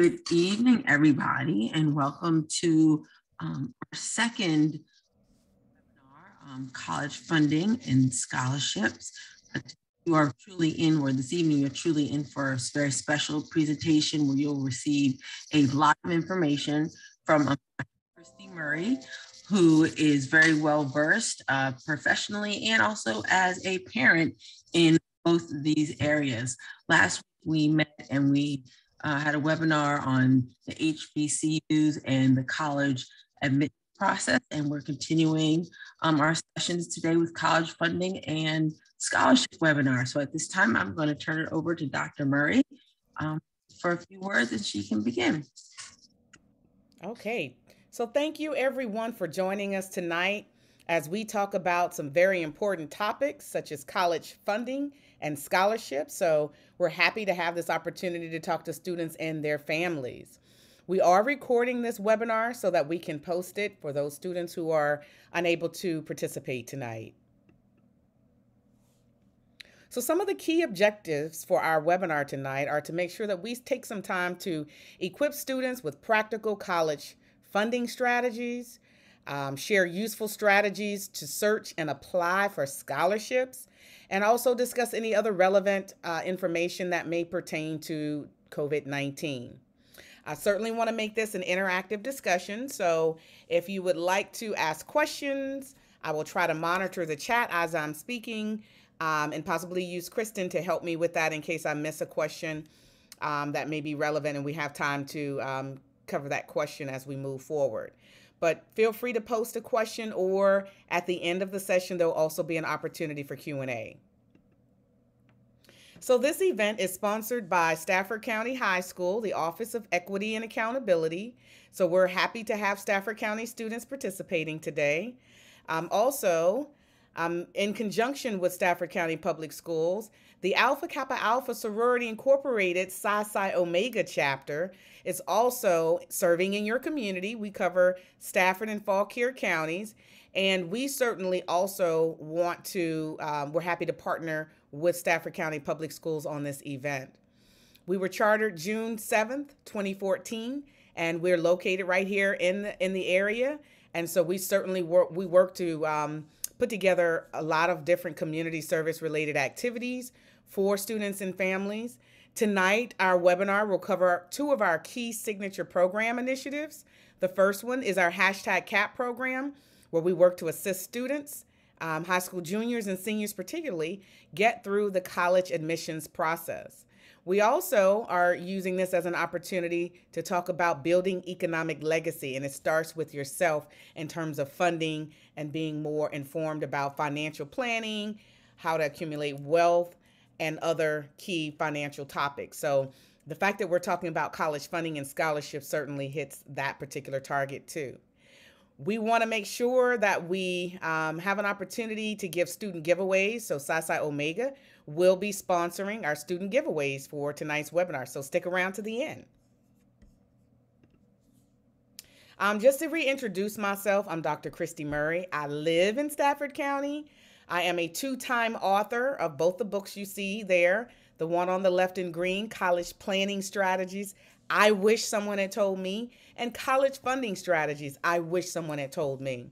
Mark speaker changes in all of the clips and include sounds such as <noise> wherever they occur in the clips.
Speaker 1: Good evening, everybody, and welcome to um, our second webinar, um, college funding and scholarships. You are truly in, or this evening, you're truly in for a very special presentation where you'll receive a lot of information from um, Christie Murray, who is very well versed uh, professionally and also as a parent in both these areas. Last week we met and we uh, had a webinar on the HBCUs and the college admission process, and we're continuing um, our sessions today with college funding and scholarship webinar. So at this time, I'm going to turn it over to Dr. Murray um, for a few words and she can begin.
Speaker 2: Okay, so thank you everyone for joining us tonight as we talk about some very important topics such as college funding and scholarships. So we're happy to have this opportunity to talk to students and their families. We are recording this webinar so that we can post it for those students who are unable to participate tonight. So some of the key objectives for our webinar tonight are to make sure that we take some time to equip students with practical college funding strategies, um, share useful strategies to search and apply for scholarships, and also discuss any other relevant uh, information that may pertain to COVID 19. I certainly want to make this an interactive discussion. So if you would like to ask questions, I will try to monitor the chat as I'm speaking um, and possibly use Kristen to help me with that in case I miss a question um, that may be relevant and we have time to um, cover that question as we move forward. But feel free to post a question or at the end of the session, there'll also be an opportunity for Q&A. So this event is sponsored by Stafford County High School, the Office of Equity and Accountability. So we're happy to have Stafford County students participating today. Um, also, um, in conjunction with Stafford County Public Schools, the Alpha Kappa Alpha Sorority Incorporated Psi Psi Omega chapter is also serving in your community. We cover Stafford and Fauquier counties, and we certainly also want to, um, we're happy to partner with Stafford County Public Schools on this event. We were chartered June 7th, 2014, and we're located right here in the, in the area. And so we certainly work, we work to um, put together a lot of different community service related activities for students and families. Tonight, our webinar will cover two of our key signature program initiatives. The first one is our hashtag CAP program, where we work to assist students, um, high school juniors and seniors particularly, get through the college admissions process. We also are using this as an opportunity to talk about building economic legacy, and it starts with yourself in terms of funding and being more informed about financial planning, how to accumulate wealth, and other key financial topics. So the fact that we're talking about college funding and scholarships certainly hits that particular target too. We want to make sure that we um, have an opportunity to give student giveaways. So Psi Omega will be sponsoring our student giveaways for tonight's webinar. So stick around to the end. Um, just to reintroduce myself, I'm Dr. Christie Murray. I live in Stafford County. I am a two-time author of both the books you see there. The one on the left in green, College Planning Strategies, I wish someone had told me, and college funding strategies, I wish someone had told me.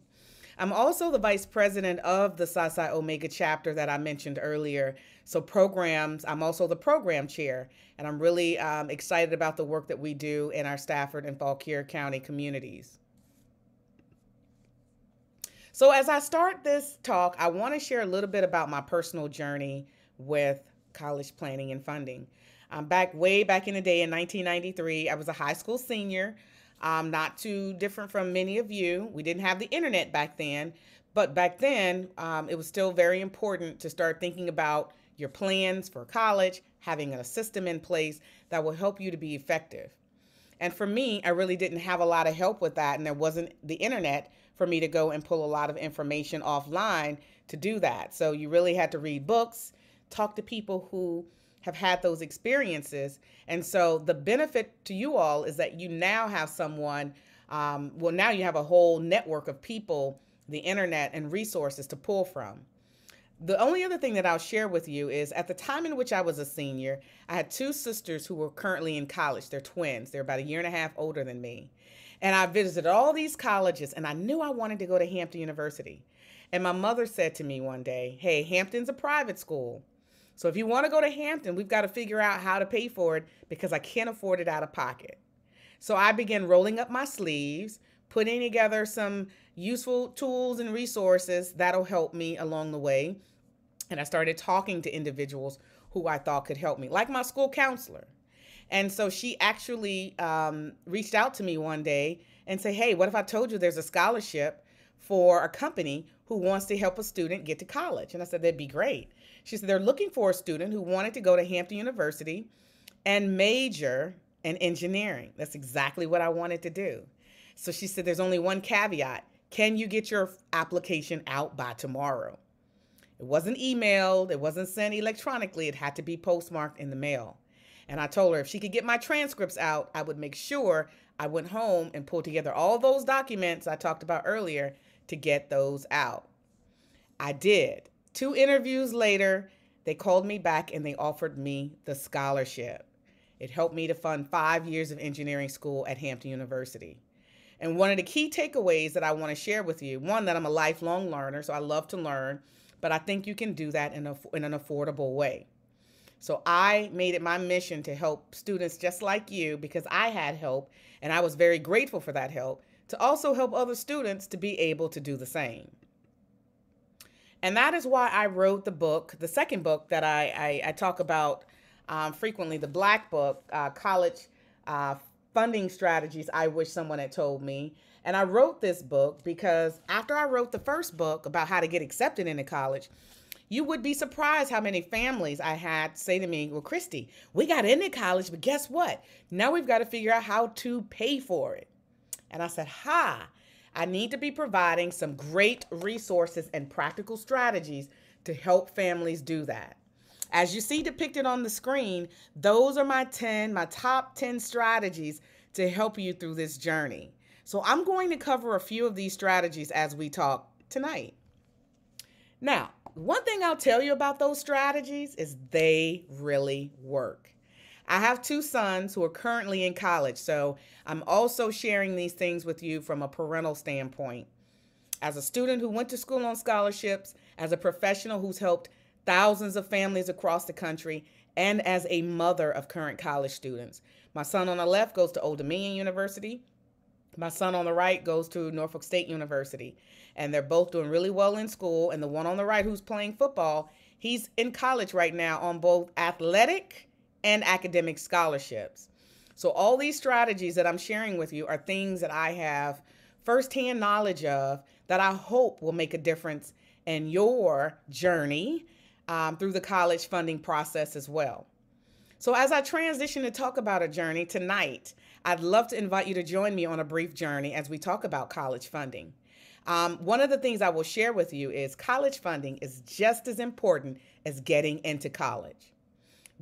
Speaker 2: I'm also the vice president of the Psi Omega chapter that I mentioned earlier. So, programs, I'm also the program chair, and I'm really um, excited about the work that we do in our Stafford and Fauquier County communities. So, as I start this talk, I want to share a little bit about my personal journey with college planning and funding. Um, back way back in the day in 1993, I was a high school senior. Um, not too different from many of you. We didn't have the internet back then, but back then um, it was still very important to start thinking about your plans for college, having a system in place that will help you to be effective. And for me, I really didn't have a lot of help with that, and there wasn't the internet for me to go and pull a lot of information offline to do that. So you really had to read books, talk to people who have had those experiences. And so the benefit to you all is that you now have someone, um, well, now you have a whole network of people, the internet, and resources to pull from. the only other thing that I'll share with you is at the time in which I was a senior, I had two sisters who were currently in college. They're twins, they're about a year and a half older than me. And I visited all these colleges and I knew I wanted to go to Hampton University. And my mother said to me one day, Hey, Hampton's a private school. So if you want to go to Hampton, we've got to figure out how to pay for it because I can't afford it out of pocket. So I began rolling up my sleeves, putting together some useful tools and resources that'll help me along the way. And I started talking to individuals who I thought could help me, like my school counselor. And so she actually um, reached out to me one day and said, Hey, what if I told you there's a scholarship for a company who wants to help a student get to college? And I said, That'd be great. She said, They're looking for a student who wanted to go to Hampton University and major in engineering. That's exactly what I wanted to do. So she said, There's only one caveat. Can you get your application out by tomorrow? It wasn't emailed, it wasn't sent electronically, it had to be postmarked in the mail. And I told her if she could get my transcripts out, I would make sure I went home and pulled together all those documents I talked about earlier to get those out. I did. Two interviews later, they called me back and they offered me the scholarship. It helped me to fund five years of engineering school at Hampton University. And one of the key takeaways that I want to share with you one, that I'm a lifelong learner, so I love to learn, but I think you can do that in, a, in an affordable way. So I made it my mission to help students just like you because I had help and I was very grateful for that help to also help other students to be able to do the same. And that is why I wrote the book, the second book that I, I, I talk about um, frequently, the Black Book, uh, College uh, Funding Strategies I Wish Someone Had Told Me. And I wrote this book because after I wrote the first book about how to get accepted into college, you would be surprised how many families I had say to me, Well, Christie, we got into college, but guess what? Now we've got to figure out how to pay for it. And I said, Ha, I need to be providing some great resources and practical strategies to help families do that. As you see depicted on the screen, those are my 10, my top 10 strategies to help you through this journey. So I'm going to cover a few of these strategies as we talk tonight. Now, one thing I'll tell you about those strategies is they really work. I have two sons who are currently in college, so I'm also sharing these things with you from a parental standpoint. As a student who went to school on scholarships, as a professional who's helped thousands of families across the country, and as a mother of current college students. My son on the left goes to Old Dominion University. My son on the right goes to Norfolk State University and they're both doing really well in school. And the one on the right who's playing football, he's in college right now on both athletic and academic scholarships. So, all these strategies that I'm sharing with you are things that I have firsthand knowledge of that I hope will make a difference in your journey um, through the college funding process as well. So, as I transition to talk about a journey tonight, I'd love to invite you to join me on a brief journey as we talk about college funding. Um, one of the things I will share with you is college funding is just as important as getting into college.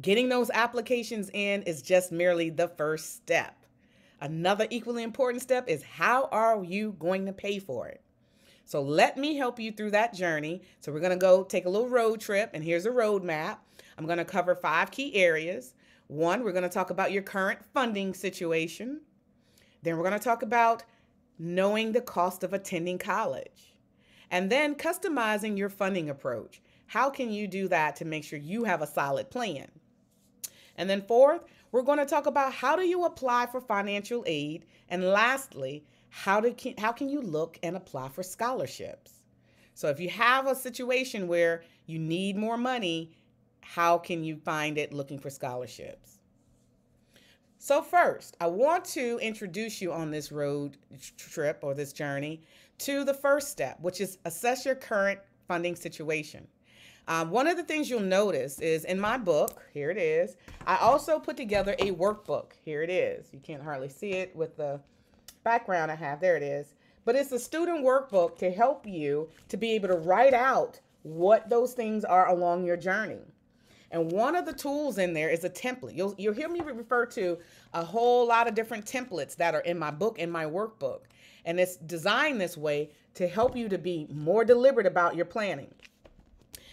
Speaker 2: Getting those applications in is just merely the first step. Another equally important step is how are you going to pay for it? So let me help you through that journey. So we're going to go take a little road trip, and here's a road map. I'm going to cover five key areas. One, we're going to talk about your current funding situation. Then we're going to talk about knowing the cost of attending college, and then customizing your funding approach. How can you do that to make sure you have a solid plan? And then, fourth, we're going to talk about how do you apply for financial aid, and lastly, how do how can you look and apply for scholarships? So if you have a situation where you need more money, how can you find it looking for scholarships? So, first, I want to introduce you on this road trip or this journey to the first step, which is assess your current funding situation. Um, one of the things you'll notice is in my book, here it is, I also put together a workbook. Here it is. You can't hardly see it with the background I have. There it is. But it's a student workbook to help you to be able to write out what those things are along your journey. And one of the tools in there is a template. You'll, you'll hear me refer to a whole lot of different templates that are in my book and my workbook. And it's designed this way to help you to be more deliberate about your planning.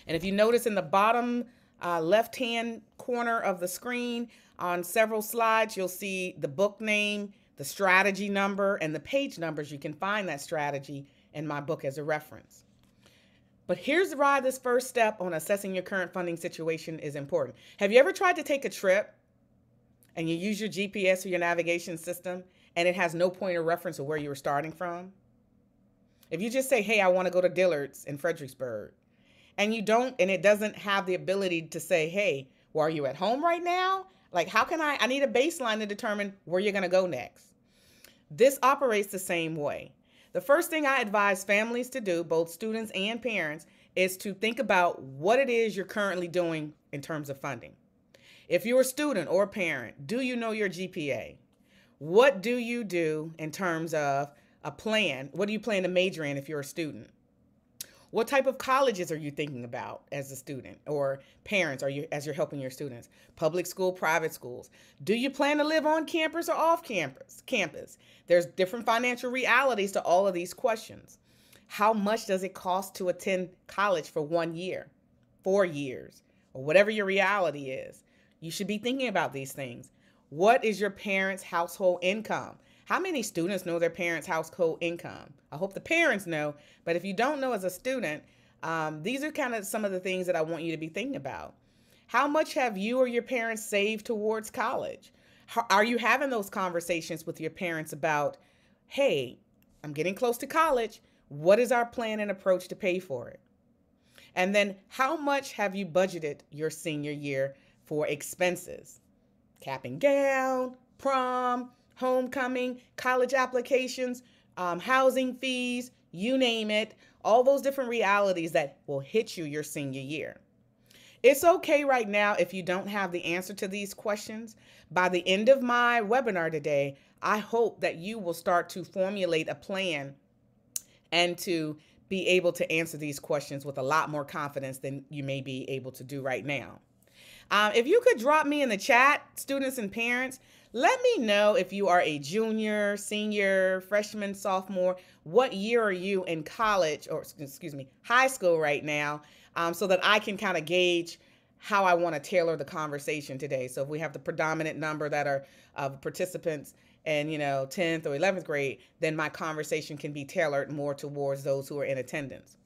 Speaker 2: And if you notice in the bottom uh, left hand corner of the screen on several slides, you'll see the book name, the strategy number, and the page numbers. You can find that strategy in my book as a reference. But here's why this first step on assessing your current funding situation is important. Have you ever tried to take a trip and you use your GPS or your navigation system and it has no point of reference of where you were starting from? If you just say, hey, I want to go to Dillard's in Fredericksburg, and you don't, and it doesn't have the ability to say, hey, well, are you at home right now? Like, how can I? I need a baseline to determine where you're going to go next. This operates the same way. The first thing I advise families to do, both students and parents, is to think about what it is you're currently doing in terms of funding. If you're a student or a parent, do you know your GPA? What do you do in terms of a plan? What do you plan to major in if you're a student? What type of colleges are you thinking about as a student or parents are you as you're helping your students? Public school, private schools. Do you plan to live on campus or off campus? Campus. There's different financial realities to all of these questions. How much does it cost to attend college for 1 year, 4 years, or whatever your reality is? You should be thinking about these things. What is your parents' household income? How many students know their parents' household income? I hope the parents know, but if you don't know as a student, um, these are kind of some of the things that I want you to be thinking about. How much have you or your parents saved towards college? How, are you having those conversations with your parents about, hey, I'm getting close to college. What is our plan and approach to pay for it? And then how much have you budgeted your senior year for expenses? Cap and gown, prom, homecoming, college applications, um, housing fees, you name it, all those different realities that will hit you your senior year. It's okay right now if you don't have the answer to these questions. By the end of my webinar today, I hope that you will start to formulate a plan and to be able to answer these questions with a lot more confidence than you may be able to do right now. Um, if you could drop me in the chat, students and parents, let me know if you are a junior, senior, freshman, sophomore. What year are you in college or, excuse me, high school right now um, so that I can kind of gauge how I want to tailor the conversation today. So if we have the predominant number that are of participants and you know, 10th or 11th grade, then my conversation can be tailored more towards those who are in attendance.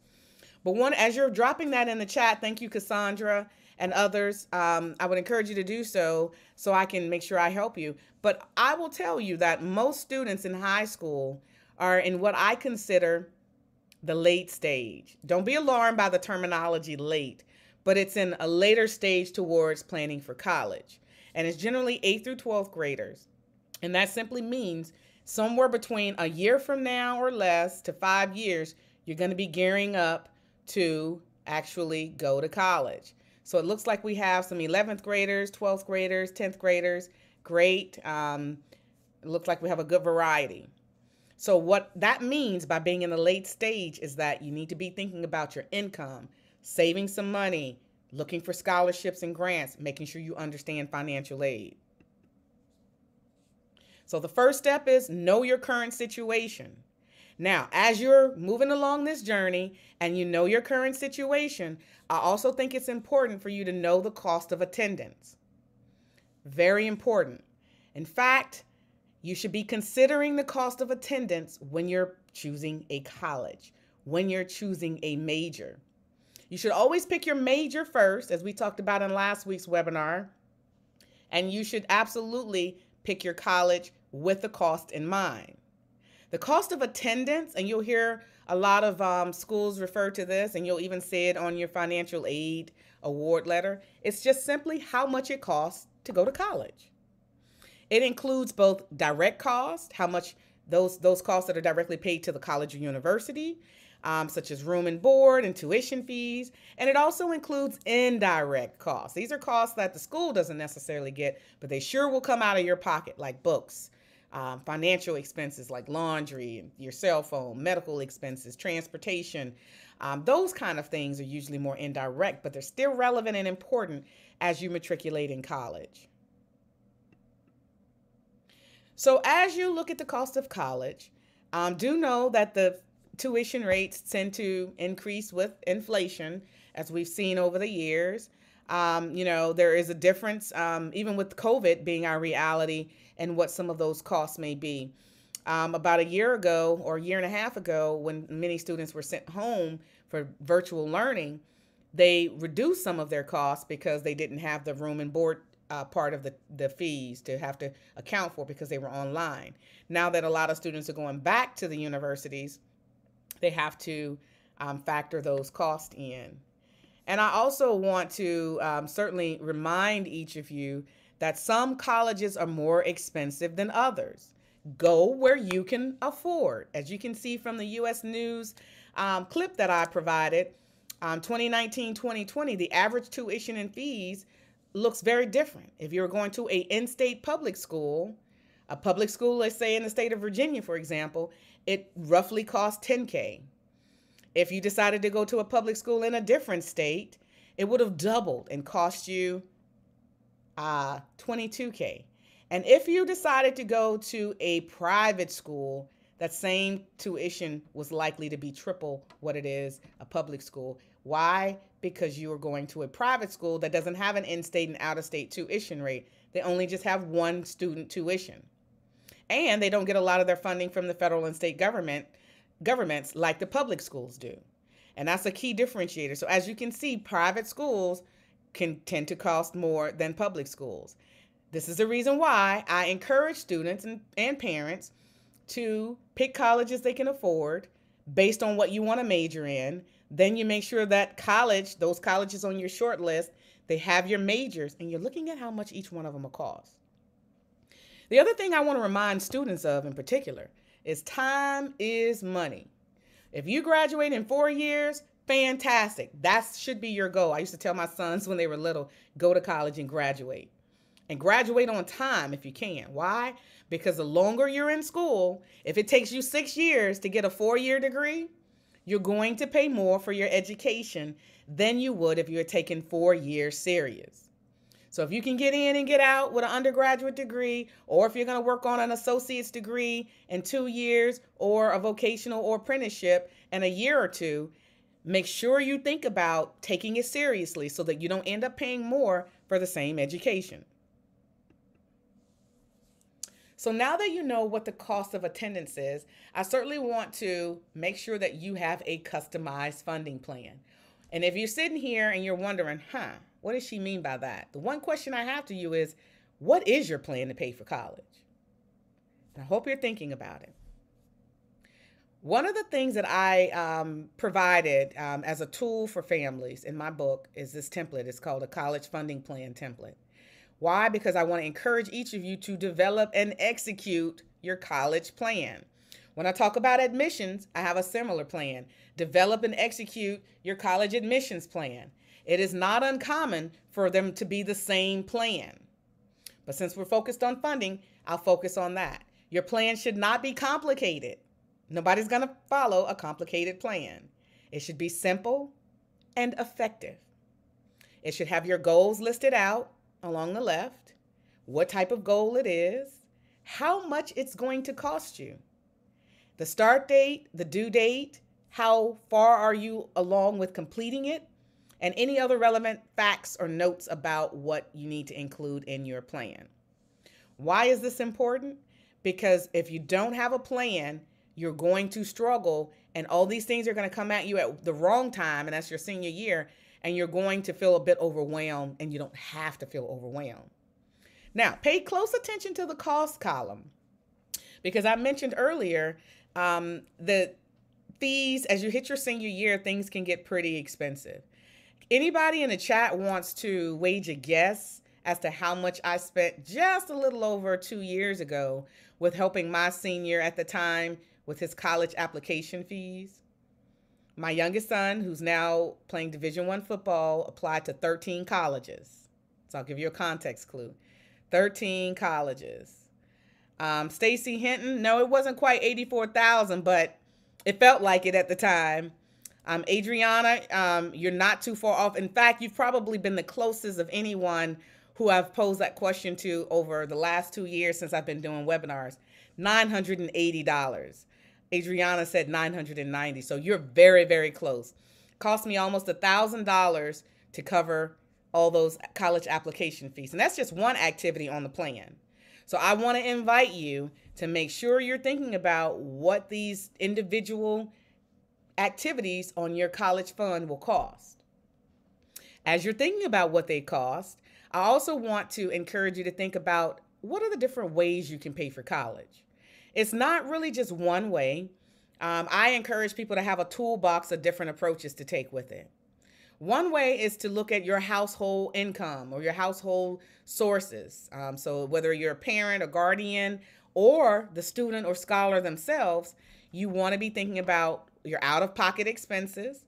Speaker 2: But one, as you're dropping that in the chat, thank you, Cassandra and others, um, I would encourage you to do so so I can make sure I help you. But I will tell you that most students in high school are in what I consider the late stage. Don't be alarmed by the terminology late, but it's in a later stage towards planning for college. And it's generally 8th through 12th graders. And that simply means somewhere between a year from now or less to five years, you're going to be gearing up to actually go to college. So it looks like we have some 11th graders, 12th graders, 10th graders. Great. Um, it looks like we have a good variety. So what that means by being in the late stage is that you need to be thinking about your income, saving some money, looking for scholarships and grants, making sure you understand financial aid. So the first step is know your current situation. Now, as you're moving along this journey and you know your current situation, I also think it's important for you to know the cost of attendance. Very important. In fact, you should be considering the cost of attendance when you're choosing a college, when you're choosing a major. You should always pick your major first, as we talked about in last week's webinar. And you should absolutely pick your college with the cost in mind. The cost of attendance, and you'll hear a lot of um, schools refer to this, and you'll even see it on your financial aid award letter. It's just simply how much it costs to go to college. It includes both direct cost, how much those those costs that are directly paid to the college or university, um, such as room and board and tuition fees, and it also includes indirect costs. These are costs that the school doesn't necessarily get, but they sure will come out of your pocket, like books, um, financial expenses like laundry, your cell phone, medical expenses, transportation. Um, those kind of things are usually more indirect, but they're still relevant and important as you matriculate in college. So, as you look at the cost of college, um, do know that the tuition rates tend to increase with inflation as we've seen over the years. Um, you know, there is a difference, um, even with COVID being our reality, and what some of those costs may be. Um, about a year ago or a year and a half ago, when many students were sent home for virtual learning, they reduced some of their costs because they didn't have the room and board uh, part of the, the fees to have to account for because they were online. Now that a lot of students are going back to the universities, they have to um, factor those costs in. And I also want to um, certainly remind each of you that some colleges are more expensive than others. Go where you can afford. As you can see from the US News um, clip that I provided, um, 2019 2020, the average tuition and fees looks very different. If you're going to a in-state public school, a public school, let's say in the state of Virginia, for example, it roughly costs 10K. If you decided to go to a public school in a different state, it would have doubled and cost you uh, 22K. And if you decided to go to a private school, that same tuition was likely to be triple what it is a public school. Why? Because you are going to a private school that doesn't have an in state and out of state tuition rate. They only just have one student tuition. And they don't get a lot of their funding from the federal and state government governments like the public schools do. And that's a key differentiator. So as you can see, private schools can tend to cost more than public schools. This is the reason why I encourage students and, and parents to pick colleges they can afford based on what you want to major in. Then you make sure that college, those colleges on your short list, they have your majors and you're looking at how much each one of them will cost. The other thing I want to remind students of in particular is time is money. If you graduate in four years, fantastic. That should be your goal. I used to tell my sons when they were little go to college and graduate. And graduate on time if you can. Why? Because the longer you're in school, if it takes you six years to get a four year degree, you're going to pay more for your education than you would if you had taken four years serious. So if you can get in and get out with an undergraduate degree, or if you're going to work on an associate's degree in two years, or a vocational or apprenticeship in a year or two, make sure you think about taking it seriously so that you don't end up paying more for the same education. So now that you know what the cost of attendance is, I certainly want to make sure that you have a customized funding plan. And if you're sitting here and you're wondering, huh, what does she mean by that? The one question I have to you is what is your plan to pay for college? And I hope you're thinking about it. One of the things that I um, provided um, as a tool for families in my book is this template. It's called a college funding plan template. Why? Because I want to encourage each of you to develop and execute your college plan. When I talk about admissions, I have a similar plan. Develop and execute your college admissions plan. It is not uncommon for them to be the same plan. But since we're focused on funding, I'll focus on that. Your plan should not be complicated. Nobody's going to follow a complicated plan. It should be simple and effective. It should have your goals listed out along the left, what type of goal it is, how much it's going to cost you, the start date, the due date, how far are you along with completing it, and any other relevant facts or notes about what you need to include in your plan. Why is this important? Because if you don't have a plan, you're going to struggle, and all these things are going to come at you at the wrong time, and that's your senior year, and you're going to feel a bit overwhelmed, and you don't have to feel overwhelmed. Now, pay close attention to the cost column because I mentioned earlier um, the fees as you hit your senior year, things can get pretty expensive. Anybody in the chat wants to wage a guess as to how much I spent just a little over two years ago with helping my senior at the time with his college application fees? My youngest son, who's now playing Division One football, applied to 13 colleges. So I'll give you a context clue. 13 colleges. Um, Stacy Hinton, no, it wasn't quite 84,000, but it felt like it at the time. Um, Adriana, um, you're not too far off. In fact, you've probably been the closest of anyone who I've posed that question to over the last two years since I've been doing webinars. $980. Adriana said 990. So you're very, very close. Cost me almost a thousand dollars to cover all those college application fees. And that's just one activity on the plan. So I want to invite you to make sure you're thinking about what these individual activities on your college fund will cost. As you're thinking about what they cost, I also want to encourage you to think about what are the different ways you can pay for college. It's not really just one way. Um, I encourage people to have a toolbox of different approaches to take with it. One way is to look at your household income or your household sources. Um, so, whether you're a parent, a guardian, or the student or scholar themselves, you want to be thinking about your out of pocket expenses.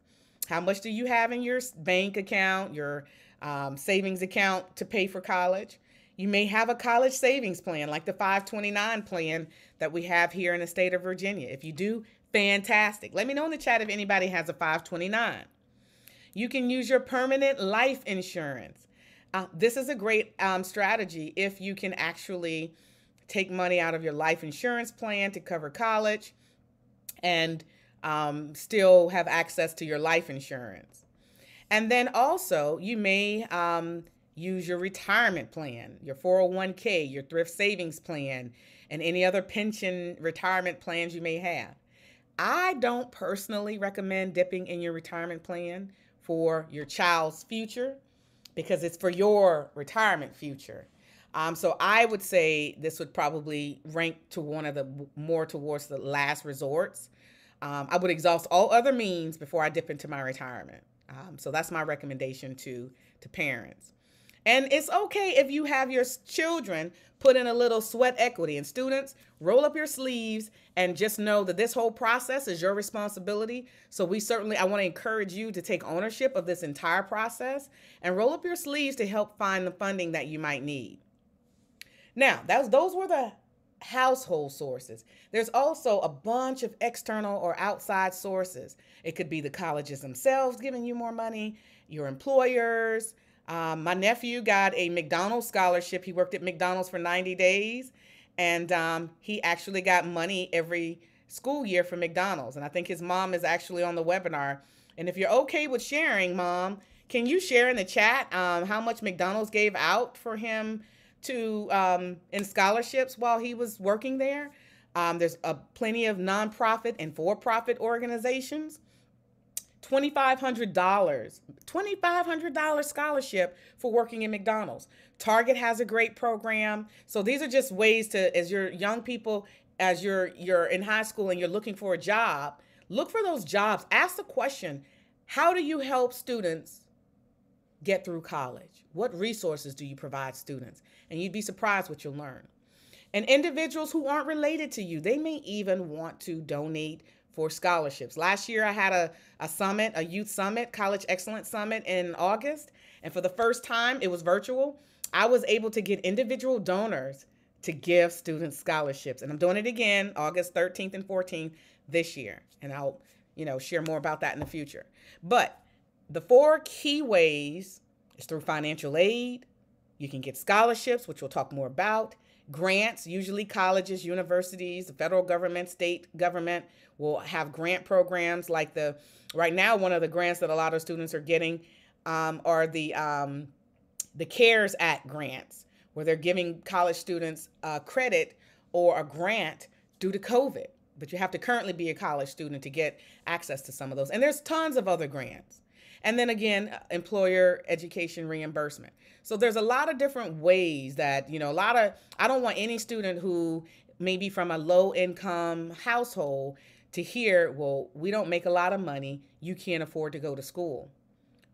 Speaker 2: How much do you have in your bank account, your um, savings account to pay for college? You may have a college savings plan like the 529 plan that we have here in the state of Virginia. If you do, fantastic. Let me know in the chat if anybody has a 529. You can use your permanent life insurance. Uh, this is a great um, strategy if you can actually take money out of your life insurance plan to cover college and um, still have access to your life insurance. And then also, you may um, use your retirement plan, your 401k, your thrift savings plan, and any other pension retirement plans you may have. I don't personally recommend dipping in your retirement plan for your child's future because it's for your retirement future. Um, so I would say this would probably rank to one of the more towards the last resorts. Um, I would exhaust all other means before I dip into my retirement. Um, so that's my recommendation to to parents. And it's okay if you have your children put in a little sweat equity. And students, roll up your sleeves and just know that this whole process is your responsibility. So we certainly, I want to encourage you to take ownership of this entire process and roll up your sleeves to help find the funding that you might need. Now, that's those were the household sources. There's also a bunch of external or outside sources. It could be the colleges themselves giving you more money, your employers. Um, my nephew got a McDonald's scholarship. He worked at McDonald's for 90 days, and um, he actually got money every school year from McDonald's. And I think his mom is actually on the webinar. And if you're okay with sharing, mom, can you share in the chat um, how much McDonald's gave out for him? to um, in scholarships while he was working there. Um, there's a plenty of nonprofit and for-profit organizations. $2,500, $2,500 scholarship for working in McDonald's. Target has a great program. So these are just ways to, as your young people, as you're you're in high school and you're looking for a job, look for those jobs. Ask the question, how do you help students get through college? What resources do you provide students? And you'd be surprised what you'll learn. And individuals who aren't related to you, they may even want to donate for scholarships. Last year, I had a, a summit, a youth summit, College Excellence Summit in August. And for the first time, it was virtual. I was able to get individual donors to give students scholarships. And I'm doing it again August 13th and 14th this year. And I'll, you know, share more about that in the future. But the four key ways is through financial aid. You can get scholarships, which we'll talk more about. Grants, usually colleges, universities, the federal government, state government will have grant programs like the, right now, one of the grants that a lot of students are getting um, are the, um, the CARES Act grants, where they're giving college students credit or a grant due to COVID. But you have to currently be a college student to get access to some of those. And there's tons of other grants. And then again, employer education reimbursement. So there's a lot of different ways that, you know, a lot of, I don't want any student who maybe from a low income household to hear, well, we don't make a lot of money, you can't afford to go to school.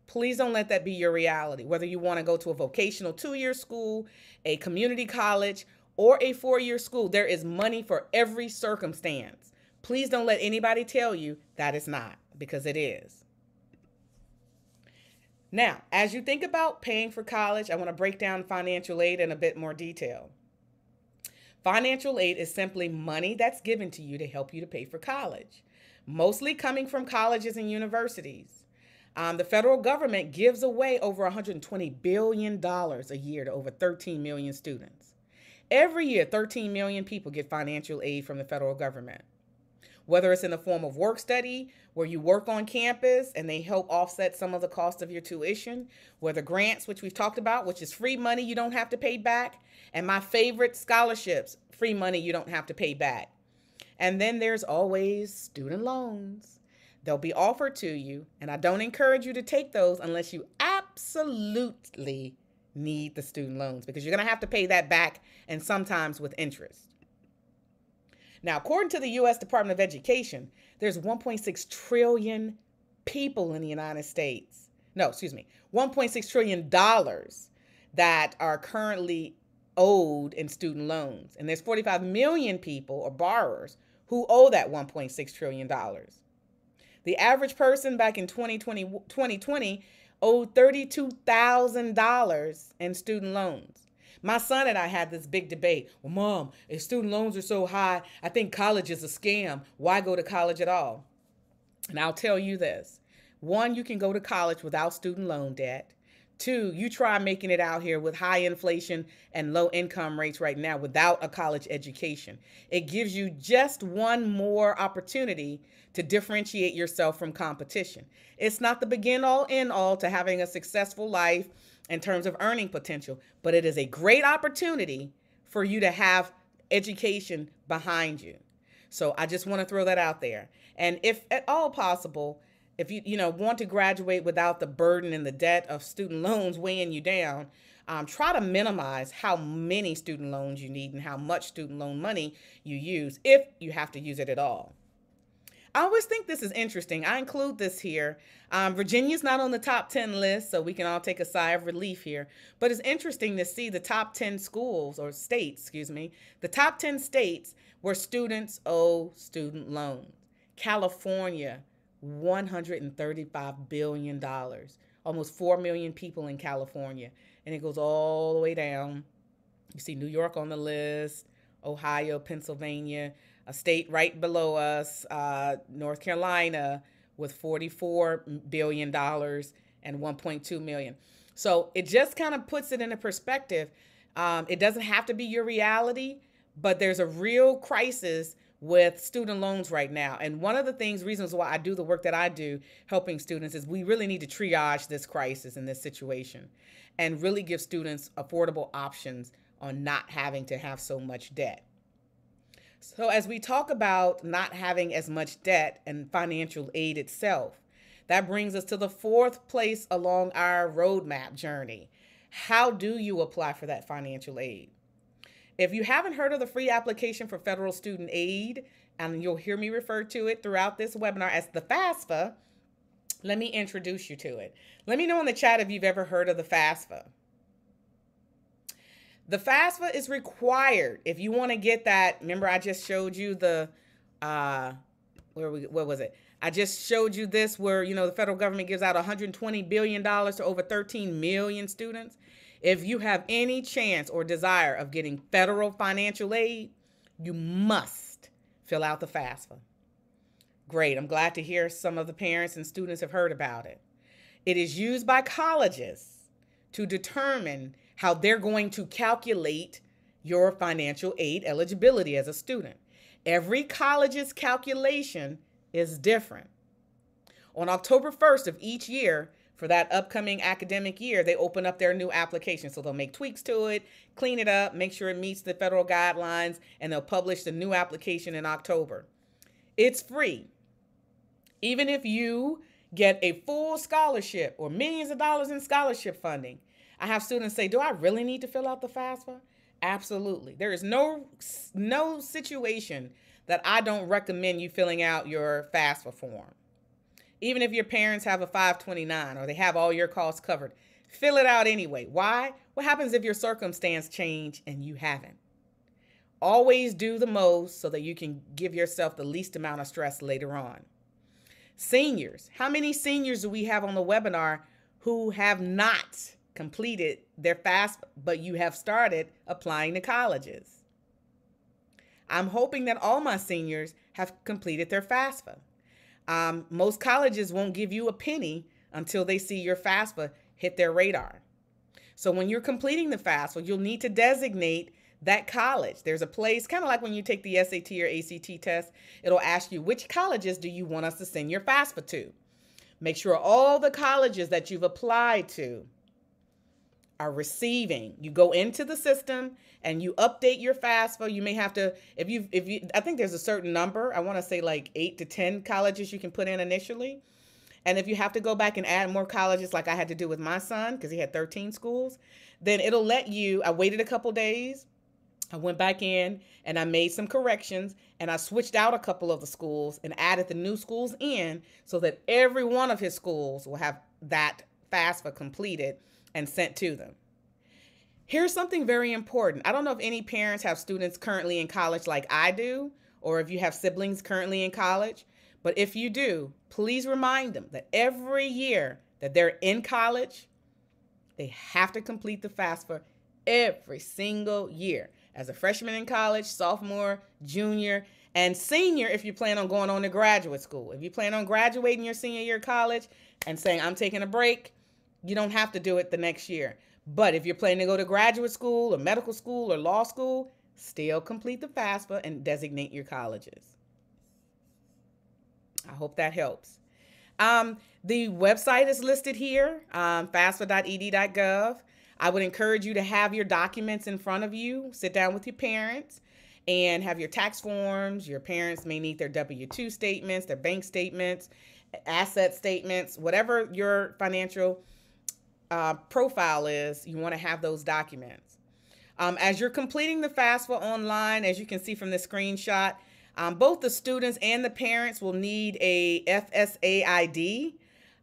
Speaker 2: Please don't let that be your reality. Whether you want to go to a vocational two year school, a community college, or a four year school, there is money for every circumstance. Please don't let anybody tell you that it's not, because it is. Now, as you think about paying for college, I want to break down financial aid in a bit more detail. Financial aid is simply money that's given to you to help you to pay for college, mostly coming from colleges and universities. Um, the federal government gives away over $120 billion a year to over 13 million students. Every year, 13 million people get financial aid from the federal government. Whether it's in the form of work study, where you work on campus and they help offset some of the cost of your tuition, whether grants, which we've talked about, which is free money you don't have to pay back, and my favorite scholarships, free money you don't have to pay back. And then there's always student loans. They'll be offered to you, and I don't encourage you to take those unless you absolutely need the student loans because you're going to have to pay that back and sometimes with interest. Now, according to the US Department of Education, there's 1.6 trillion people in the United States. No, excuse me, 1.6 trillion dollars that are currently owed in student loans. And there's 45 million people or borrowers who owe that 1.6 trillion dollars. The average person back in 2020, 2020 owed $32,000 in student loans. My son and I had this big debate. Well, mom, if student loans are so high, I think college is a scam. Why go to college at all? And I'll tell you this one, you can go to college without student loan debt. Two, you try making it out here with high inflation and low income rates right now without a college education. It gives you just one more opportunity to differentiate yourself from competition. It's not the begin all end all to having a successful life in terms of earning potential, but it is a great opportunity for you to have education behind you. So I just want to throw that out there. And if at all possible, if you you know want to graduate without the burden and the debt of student <laughs> loans weighing you down, um, try to minimize how many student loans you need and how much student loan money you use if you have to use it at all. I always think this is interesting. I include this here. Um, Virginia's not on the top 10 list, so we can all take a sigh of relief here. But it's interesting to see the top 10 schools or states, excuse me, the top 10 states where students owe student loans. California, $135 billion, almost 4 million people in California. And it goes all the way down. You see New York on the list, Ohio, Pennsylvania a state right below us, uh, North Carolina, with 44 billion dollars and 1.2 million. So it just kind of puts it in a perspective. Um, it doesn't have to be your reality, but there's a real crisis with student loans right now. And one of the things, reasons why I do the work that I do helping students is we really need to triage this crisis and this situation and really give students affordable options on not having to have so much debt. So, as we talk about not having as much debt and financial aid itself, that brings us to the fourth place along our roadmap journey. How do you apply for that financial aid? If you haven't heard of the free application for federal student aid, and you'll hear me refer to it throughout this webinar as the FAFSA, let me introduce you to it. Let me know in the chat if you've ever heard of the FAFSA. The FAFSA is required if you want to get that. Remember, I just showed you the, uh, where we, what was it? I just showed you this where, you know, the federal government gives out $120 billion to over 13 million students. If you have any chance or desire of getting federal financial aid, you must fill out the FAFSA. Great. I'm glad to hear some of the parents and students have heard about it. It is used by colleges to determine how they're going to calculate your financial aid eligibility as a student. Every college's calculation is different. On October 1st of each year, for that upcoming academic year, they open up their new application. So they'll make tweaks to it, clean it up, make sure it meets the federal guidelines, and they'll publish the new application in October. It's free. Even if you get a full scholarship or millions of dollars in scholarship funding, I have students say, "Do I really need to fill out the FAFSA?" Absolutely. There is no no situation that I don't recommend you filling out your FAFSA form. Even if your parents have a 529 or they have all your costs covered, fill it out anyway. Why? What happens if your circumstance change and you haven't? Always do the most so that you can give yourself the least amount of stress later on. Seniors, how many seniors do we have on the webinar who have not completed their fast, but you have started applying to colleges. I'm hoping that all my seniors have completed their FAFSA. Um, most colleges won't give you a penny until they see your FAFSA hit their radar. So when you're completing the FAFSA, you'll need to designate that college. There's a place, kind of like when you take the SAT or ACT test, it'll ask you which colleges do you want us to send your FAFSA to. Make sure all the colleges that you've applied to are receiving. You go into the system and you update your FAFSA. You may have to, if you, if you, I think there's a certain number. I want to say like eight to 10 colleges you can put in initially. And if you have to go back and add more colleges, like I had to do with my son, because he had 13 schools, then it'll let you. I waited a couple days. I went back in and I made some corrections and I switched out a couple of the schools and added the new schools in so that every one of his schools will have that FAFSA completed and sent to them. Here's something very important. I don't know if any parents have students currently in college like I do, or if you have siblings currently in college, but if you do, please remind them that every year that they're in college, they have to complete the FAFSA every single year. As a freshman in college, sophomore, junior, and senior if you plan on going on to graduate school. If you plan on graduating your senior year of college and saying, I'm taking a break, you don't have to do it the next year. But if you're planning to go to graduate school or medical school or law school, still complete the FAFSA and designate your colleges. I hope that helps. Um, the website is listed here, um, FAFSA.ed.gov. I would encourage you to have your documents in front of you, sit down with your parents, and have your tax forms. Your parents may need their W 2 statements, their bank statements, asset statements, whatever your financial uh, profile is, you want to have those documents. Um, as you're completing the FAFSA online, as you can see from the screenshot, um, both the students and the parents will need a FSA ID.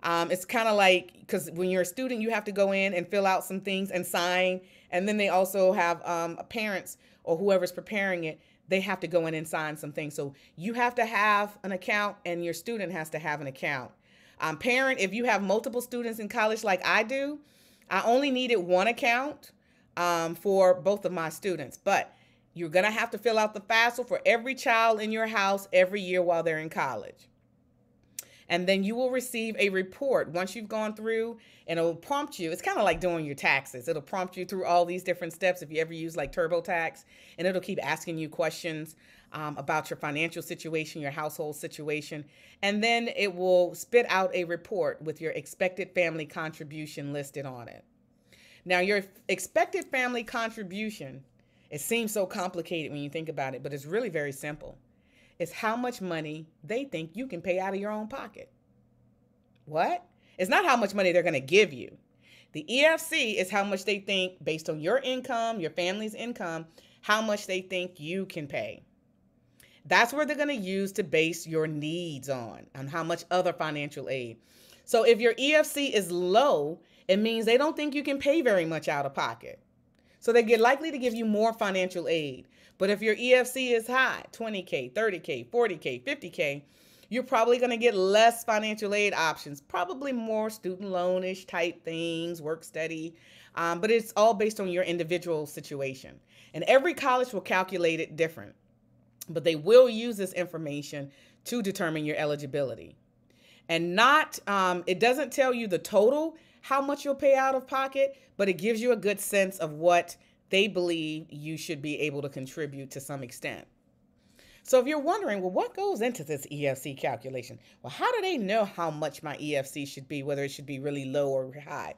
Speaker 2: Um, it's kind of like because when you're a student, you have to go in and fill out some things and sign. And then they also have um, parents or whoever's preparing it, they have to go in and sign some things. So you have to have an account and your student has to have an account. Um, parent, if you have multiple students in college like I do, I only needed one account um, for both of my students. But you're going to have to fill out the FAFSA for every child in your house every year while they're in college. And then you will receive a report once you've gone through and it'll prompt you. It's kind of like doing your taxes. It'll prompt you through all these different steps if you ever use like TurboTax, and it'll keep asking you questions um, about your financial situation, your household situation. And then it will spit out a report with your expected family contribution listed on it. Now, your expected family contribution it seems so complicated when you think about it, but it's really very simple. It's how much money they think you can pay out of your own pocket. What? It's not how much money they're going to give you. The EFC is how much they think, based on your income, your family's income, how much they think you can pay. That's where they're going to use to base your needs on, on how much other financial aid. So if your EFC is low, it means they don't think you can pay very much out of pocket. So they get likely to give you more financial aid. But if your EFC is high, 20K, 30K, 40K, 50K, you're probably going to get less financial aid options, probably more student loanish type things, work study. Um, but it's all based on your individual situation. And every college will calculate it different. But they will use this information to determine your eligibility. And not, um, it doesn't tell you the total how much you'll pay out of pocket, but it gives you a good sense of what they believe you should be able to contribute to some extent. So if you're wondering, well, what goes into this EFC calculation? Well, how do they know how much my EFC should be, whether it should be really low or high?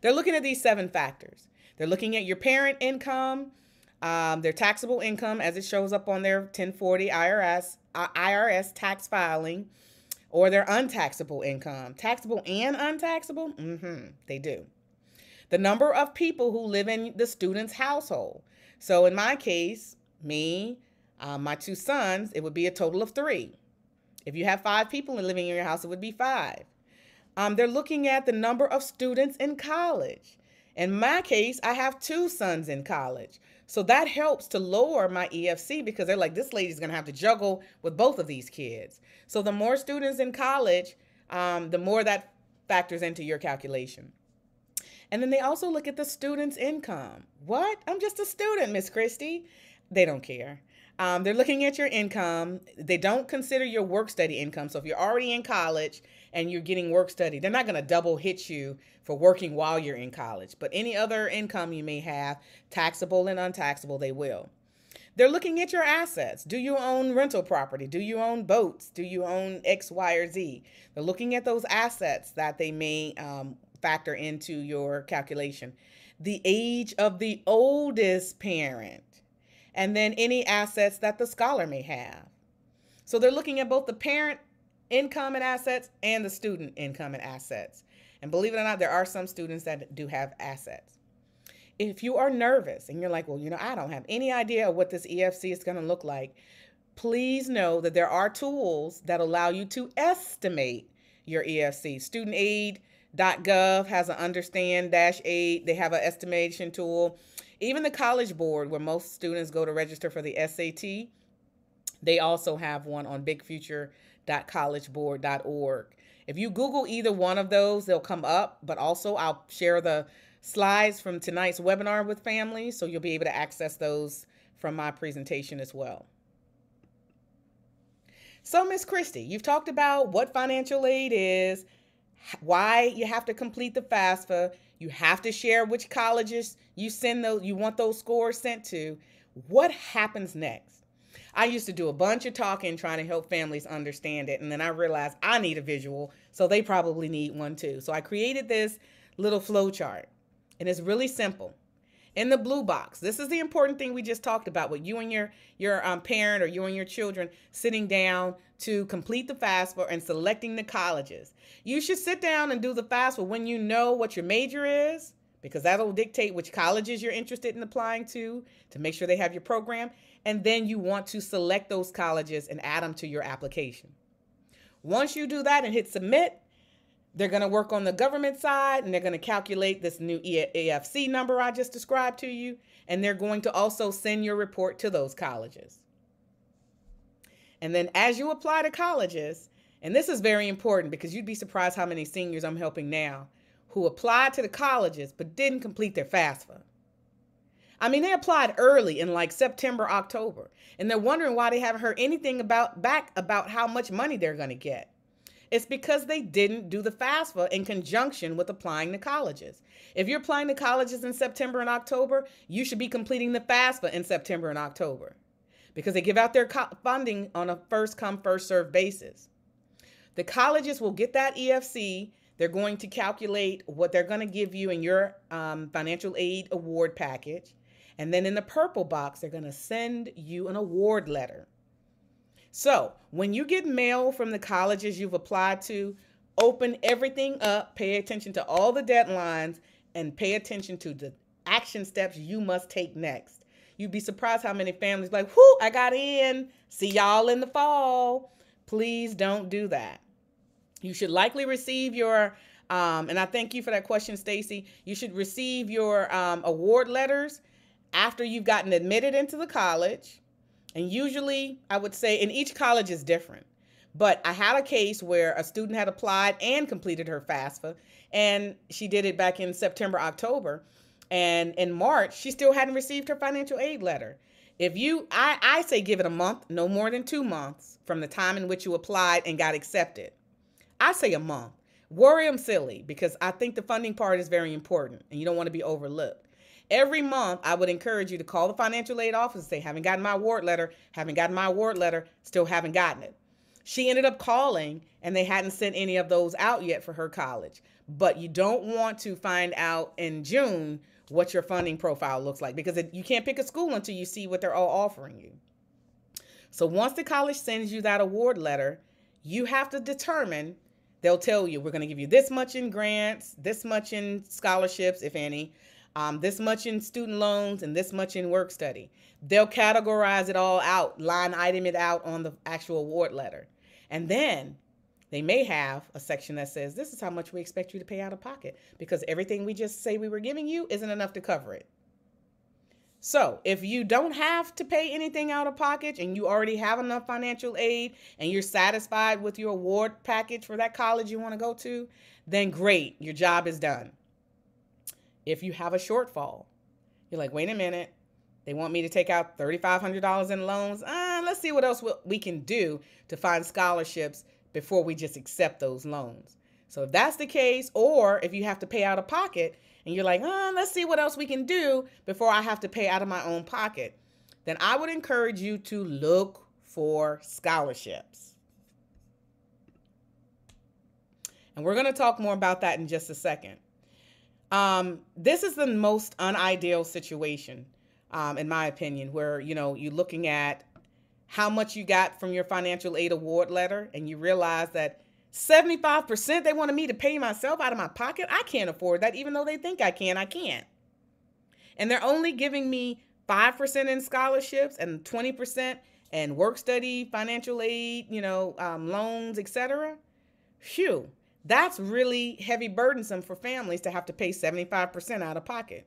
Speaker 2: They're looking at these seven factors. They're looking at your parent income, um, their taxable income as it shows up on their 1040 IRS, uh, IRS tax filing, or their untaxable income. Taxable and untaxable? Mm-hmm, they do. The number of people who live in the student's household. So in my case, me, uh, my two sons, it would be a total of three. If you have five people living in your house, it would be five. Um, they're looking at the number of students in college. In my case, I have two sons in college. So that helps to lower my EFC because they're like, this lady's going to have to juggle with both of these kids. So the more students in college, um, the more that factors into your calculation. And then they also look at the student's income. What? I'm just a student, Miss Christie. They don't care. Um, they're looking at your income. They don't consider your work study income. So if you're already in college and you're getting work study, they're not going to double hit you for working while you're in college. But any other income you may have, taxable and untaxable, they will. They're looking at your assets. Do you own rental property? Do you own boats? Do you own X, Y, or Z? They're looking at those assets that they may um, factor into your calculation. The age of the oldest parent, and then any assets that the scholar may have. So they're looking at both the parent income and assets and the student income and assets. And believe it or not, there are some students that do have assets. If you are nervous and you're like, well, you know, I don't have any idea what this EFC is going to look like, please know that there are tools that allow you to estimate your EFC. StudentAid.gov has an understand dash aid. They have an estimation tool. Even the College Board, where most students go to register for the SAT, they also have one on bigfuture.collegeboard.org. If you Google either one of those, they'll come up, but also I'll share the slides from tonight's webinar with families, so you'll be able to access those from my presentation as well. So, Miss Christie, you've talked about what financial aid is, why you have to complete the FAFSA, you have to share which colleges you send those, you want those scores sent to. What happens next? I used to do a bunch of talking trying to help families understand it, and then I realized I need a visual, so they probably need one too. So I created this little flow chart. And it's really simple. In the blue box, this is the important thing we just talked about with you and your your um, parent or you and your children sitting down to complete the FAFSA and selecting the colleges. You should sit down and do the FAFSA when you know what your major is, because that'll dictate which colleges you're interested in applying to to make sure they have your program. And then you want to select those colleges and add them to your application. Once you do that and hit submit, they're going to work on the government side and they're going to calculate this new EFC number I just described to you. And they're going to also send your report to those colleges. And then as you apply to colleges, and this is very important because you'd be surprised how many seniors I'm helping now who applied to the colleges but didn't complete their FAFSA. I mean, they applied early in like September, October, and they're wondering why they haven't heard anything about back about how much money they're going to get. It's because they didn't do the FAFSA in conjunction with applying to colleges. If you're applying to colleges in September and October, you should be completing the FAFSA in September and October because they give out their funding on a first come, first served basis. The colleges will get that EFC. They're going to calculate what they're going to give you in your um, financial aid award package. And then in the purple box, they're going to send you an award letter. So when you get mail from the colleges you've applied to, open everything up, pay attention to all the deadlines, and pay attention to the action steps you must take next. You'd be surprised how many families like, whoo, I got in. See y'all in the fall. Please don't do that. You should likely receive your, um, and I thank you for that question, Stacy. You should receive your um, award letters after you've gotten admitted into the college and usually, I would say, in each college is different. But I had a case where a student had applied and completed her FAFSA, and she did it back in September, October. And in March, she still hadn't received her financial aid letter. If you, I, I say give it a month, no more than two months from the time in which you applied and got accepted. I say a month. Worry them silly because I think the funding part is very important and you don't want to be overlooked. Every month, I would encourage you to call the financial aid office and say, haven't gotten my award letter, haven't gotten my award letter, still haven't gotten it. She ended up calling and they hadn't sent any of those out yet for her college. But you don't want to find out in June what your funding profile looks like because it, you can't pick a school until you see what they're all offering you. So once the college sends you that award letter, you have to determine, they'll tell you, we're going to give you this much in grants, this much in scholarships, if any, um, this much in student loans and this much in work study. They'll categorize it all out, line item it out on the actual award letter. And then they may have a section that says, This is how much we expect you to pay out of pocket because everything we just say we were giving you isn't enough to cover it. So, if you don't have to pay anything out of pocket and you already have enough financial aid and you're satisfied with your award package for that college you want to go to, then great, your job is done if you have a shortfall. You're like, wait a minute, they want me to take out $3,500 in loans. Uh, let's see what else we can do to find scholarships before we just accept those loans. So if that's the case, or if you have to pay out of pocket and you're like, oh, let's see what else we can do before I have to pay out of my own pocket, then I would encourage you to look for scholarships. And we're going to talk more about that in just a second. Um, this is the most unideal situation, um, in my opinion, where you know you're looking at how much you got from your financial aid award letter, and you realize that 75% they wanted me to pay myself out of my pocket. I can't afford that, even though they think I can. I can't. And they're only giving me 5% in scholarships and 20% in work study, financial aid, you know, um, loans, etc. Phew, that's really heavy burdensome for families to have to pay 75% out of pocket.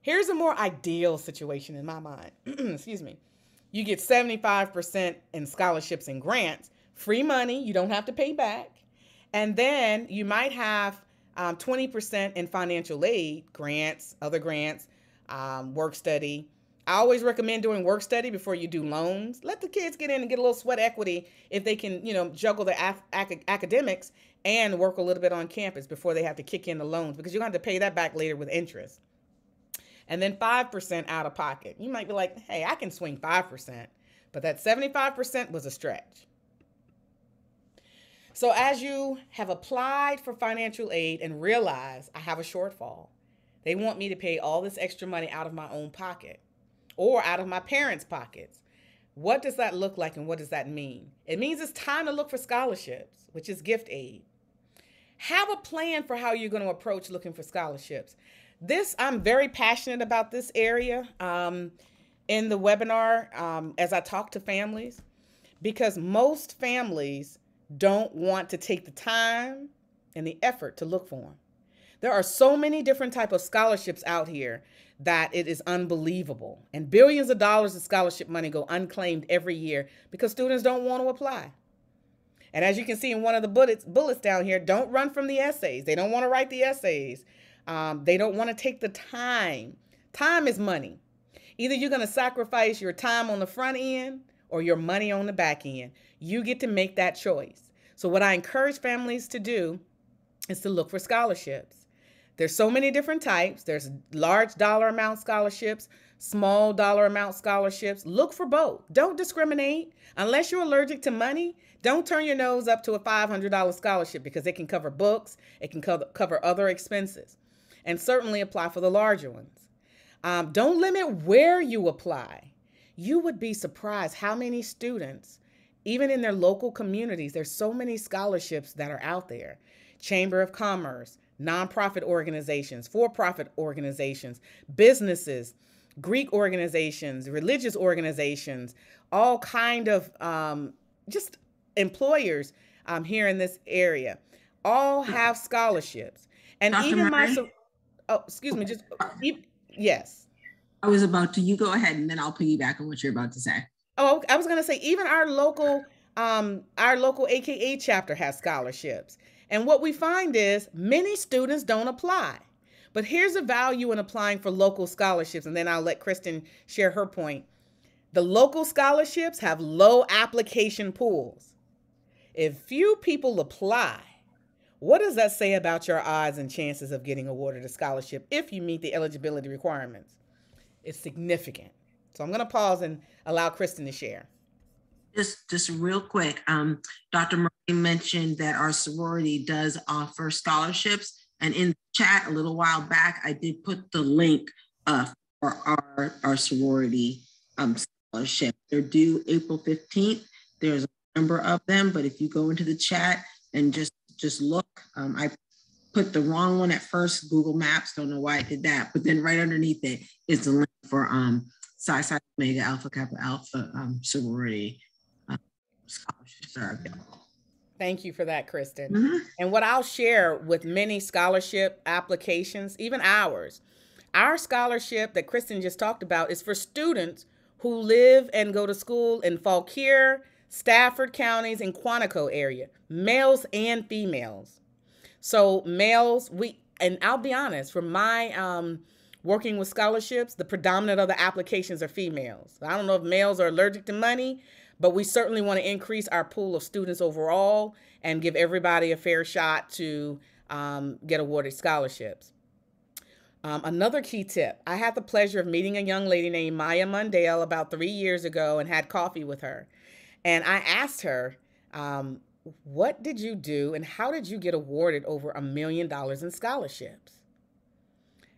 Speaker 2: Here's a more ideal situation in my mind. <clears throat> Excuse me. You get 75% in scholarships and grants free money, you don't have to pay back. And then you might have um, 20% in financial aid, grants, other grants, um, work study. I always recommend doing work study before you do loans. Let the kids get in and get a little sweat equity if they can, you know, juggle their ac- academics and work a little bit on campus before they have to kick in the loans because you're going to have to pay that back later with interest. And then 5% out of pocket. You might be like, hey, I can swing 5%, but that 75% was a stretch. So, as you have applied for financial aid and realize I have a shortfall, they want me to pay all this extra money out of my own pocket or out of my parents' pockets. What does that look like and what does that mean? It means it's time to look for scholarships, which is gift aid. Have a plan for how you're going to approach looking for scholarships. This, I'm very passionate about this area um, in the webinar um, as I talk to families because most families don't want to take the time and the effort to look for them. There are so many different type of scholarships out here that it is unbelievable. And billions of dollars of scholarship money go unclaimed every year because students don't want to apply. And as you can see in one of the bullets, bullets down here, don't run from the essays. They don't want to write the essays. Um, they don't want to take the time. Time is money. Either you're going to sacrifice your time on the front end or your money on the back end. You get to make that choice. So, what I encourage families to do is to look for scholarships. There's so many different types. There's large dollar amount scholarships, small dollar amount scholarships. Look for both. Don't discriminate. Unless you're allergic to money, don't turn your nose up to a $500 scholarship because it can cover books, it can cover other expenses, and certainly apply for the larger ones. Um, don't limit where you apply. You would be surprised how many students even in their local communities, there's so many scholarships that are out there. Chamber of Commerce, nonprofit organizations, for-profit organizations, businesses, Greek organizations, religious organizations, all kind of um, just employers um, here in this area, all have scholarships. And Dr. even Murray? my, oh, excuse me, just, yes.
Speaker 1: I was about to, you go ahead and then I'll piggyback on what you're about to say.
Speaker 2: Oh, I was gonna say even our local um our local AKA chapter has scholarships. And what we find is many students don't apply. But here's a value in applying for local scholarships, and then I'll let Kristen share her point. The local scholarships have low application pools. If few people apply, what does that say about your odds and chances of getting awarded a scholarship if you meet the eligibility requirements? It's significant. So I'm going to pause and allow Kristen to share.
Speaker 1: Just, just real quick, um, Dr. Murray mentioned that our sorority does offer scholarships. And in the chat a little while back, I did put the link uh, for our, our sorority um, scholarship. They're due April 15th. There's a number of them, but if you go into the chat and just just look, um, I put the wrong one at first, Google Maps, don't know why it did that, but then right underneath it is the link for um, Psi Psi Omega Alpha Kappa Alpha um, sorority uh, scholarships are available.
Speaker 2: Thank you for that, Kristen. Mm-hmm. And what I'll share with many scholarship applications, even ours, our scholarship that Kristen just talked about is for students who live and go to school in Fauquier, Stafford counties, and Quantico area, males and females. So males, we and I'll be honest, from my um, working with scholarships, the predominant of the applications are females. I don't know if males are allergic to money, but we certainly want to increase our pool of students overall and give everybody a fair shot to um, get awarded scholarships. Um, another key tip I had the pleasure of meeting a young lady named Maya Mundale about three years ago and had coffee with her. And I asked her, um, What did you do and how did you get awarded over a million dollars in scholarships?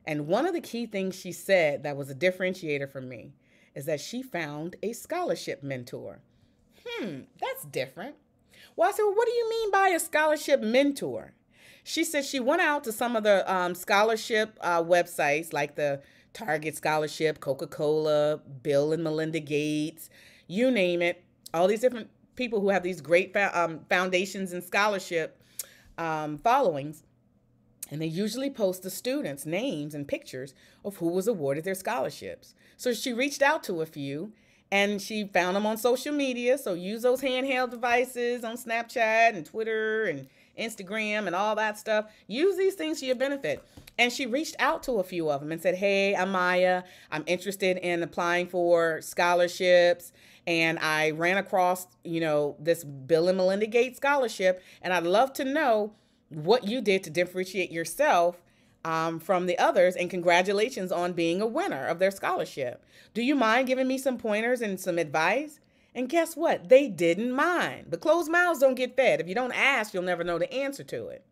Speaker 2: And one of the key things she said that was a differentiator for me is that she found a scholarship mentor. Hmm, that's different. Well, I said, well, what do you mean by a scholarship mentor? She said she went out to some of the um, scholarship uh, websites like the Target Scholarship, Coca Cola, Bill and Melinda Gates, you name it, all these different people who have these great um, foundations and scholarship um, followings. And they usually post the students' names and pictures of who was awarded their scholarships. So she reached out to a few and she found them on social media. So use those handheld devices on Snapchat and Twitter and Instagram and all that stuff. Use these things to your benefit. And she reached out to a few of them and said, Hey, I'm Maya. I'm interested in applying for scholarships. And I ran across, you know, this Bill and Melinda Gates scholarship. And I'd love to know what you did to differentiate yourself um, from the others, and congratulations on being a winner of their scholarship. Do you mind giving me some pointers and some advice? And guess what? They didn't mind. The closed mouths don't get fed. If you don't ask, you'll never know the answer to it.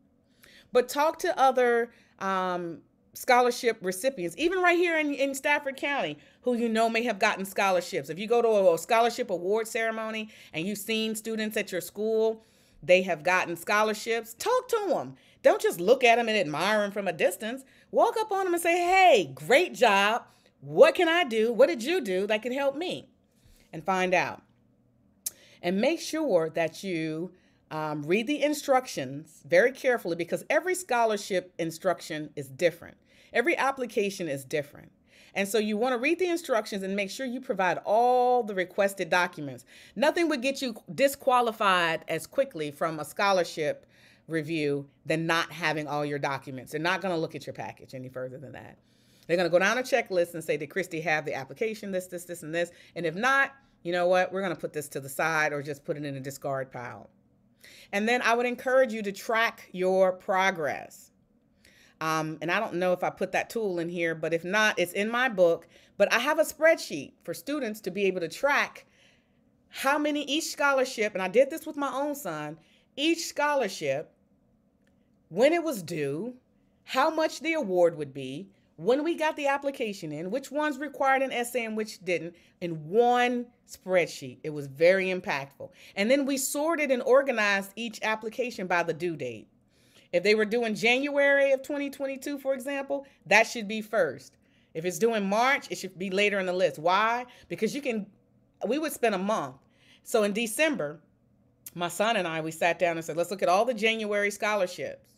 Speaker 2: But talk to other um, scholarship recipients, even right here in, in Stafford County, who you know may have gotten scholarships. If you go to a, scholarship award ceremony and you've seen students at your school they have gotten scholarships, talk to them. Don't just look at them and admire them from a distance. Walk up on them and say, hey, great job. What can I do? What did you do that can help me? And find out. And make sure that you um, read the instructions very carefully because every scholarship instruction is different. Every application is different. And so you want to read the instructions and make sure you provide all the requested documents. Nothing would get you disqualified as quickly from a scholarship review than not having all your documents. They're not going to look at your package any further than that. They're going to go down a checklist and say, Did Christie have the application, this, this, this, and this? And if not, you know what? We're going to put this to the side or just put it in a discard pile. And then I would encourage you to track your progress. Um, and I don't know if I put that tool in here, but if not, it's in my book. But I have a spreadsheet for students to be able to track how many each scholarship, and I did this with my own son, each scholarship, when it was due, how much the award would be, when we got the application in, which ones required an essay and which didn't, in one spreadsheet. It was very impactful. And then we sorted and organized each application by the due date. If they were doing January of 2022, for example, that should be first. If it's doing March, it should be later in the list. Why? Because you can, we would spend a month. So in December, my son and I, we sat down and said, let's look at all the January scholarships.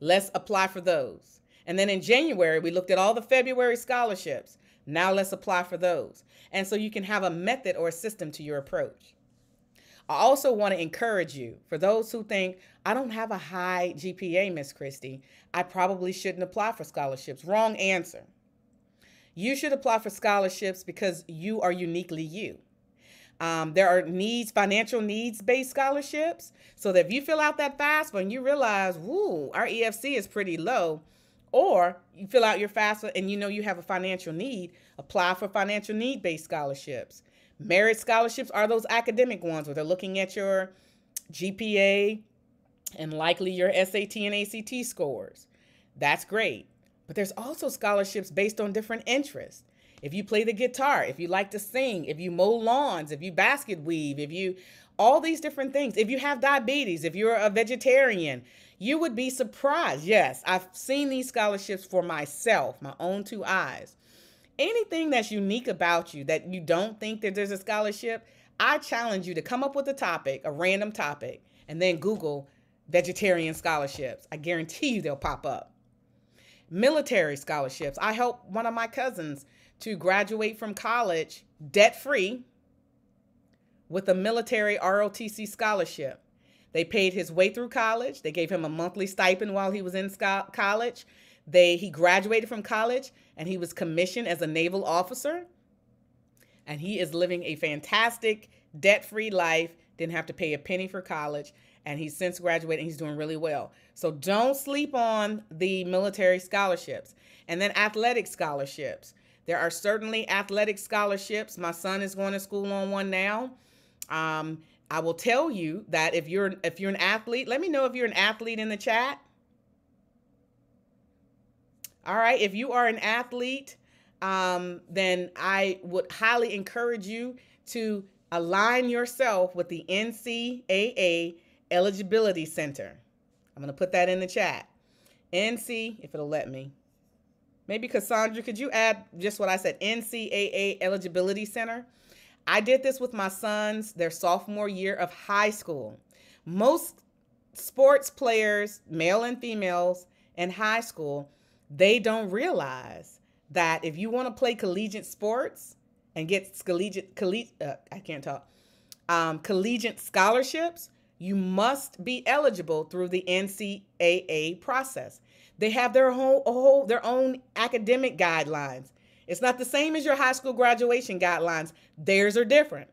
Speaker 2: Let's apply for those. And then in January, we looked at all the February scholarships. Now let's apply for those. And so you can have a method or a system to your approach. I also want to encourage you for those who think, I don't have a high GPA, Miss Christie. I probably shouldn't apply for scholarships. Wrong answer. You should apply for scholarships because you are uniquely you. Um, there are needs, financial needs based scholarships. So that if you fill out that FAFSA and you realize, woo, our EFC is pretty low, or you fill out your FAFSA and you know you have a financial need, apply for financial need based scholarships. Merit scholarships are those academic ones where they're looking at your GPA and likely your SAT and ACT scores. That's great. But there's also scholarships based on different interests. If you play the guitar, if you like to sing, if you mow lawns, if you basket weave, if you all these different things, if you have diabetes, if you're a vegetarian, you would be surprised. Yes, I've seen these scholarships for myself, my own two eyes anything that's unique about you that you don't think that there's a scholarship, I challenge you to come up with a topic, a random topic, and then Google vegetarian scholarships. I guarantee you they'll pop up. Military scholarships. I helped one of my cousins to graduate from college debt free with a military ROTC scholarship. They paid his way through college. They gave him a monthly stipend while he was in college. They he graduated from college and he was commissioned as a naval officer. And he is living a fantastic debt free life, didn't have to pay a penny for college, and he's since graduated and he's doing really well. So don't sleep on the military scholarships. And then athletic scholarships. There are certainly athletic scholarships. My son is going to school on one now. Um, I will tell you that if you're if you're an athlete, let me know if you're an athlete in the chat. All right, if you are an athlete, um, then I would highly encourage you to align yourself with the NCAA Eligibility Center. I'm going to put that in the chat. NC, if it'll let me. Maybe Cassandra, could you add just what I said? NCAA Eligibility Center. I did this with my sons their sophomore year of high school. Most sports players, male and females in high school, they don't realize that if you want to play collegiate sports and get collegiate, collegiate uh, I can't talk, um, collegiate scholarships, you must be eligible through the NCAA process. They have their whole, whole their own academic guidelines. It's not the same as your high school graduation guidelines. Theirs are different.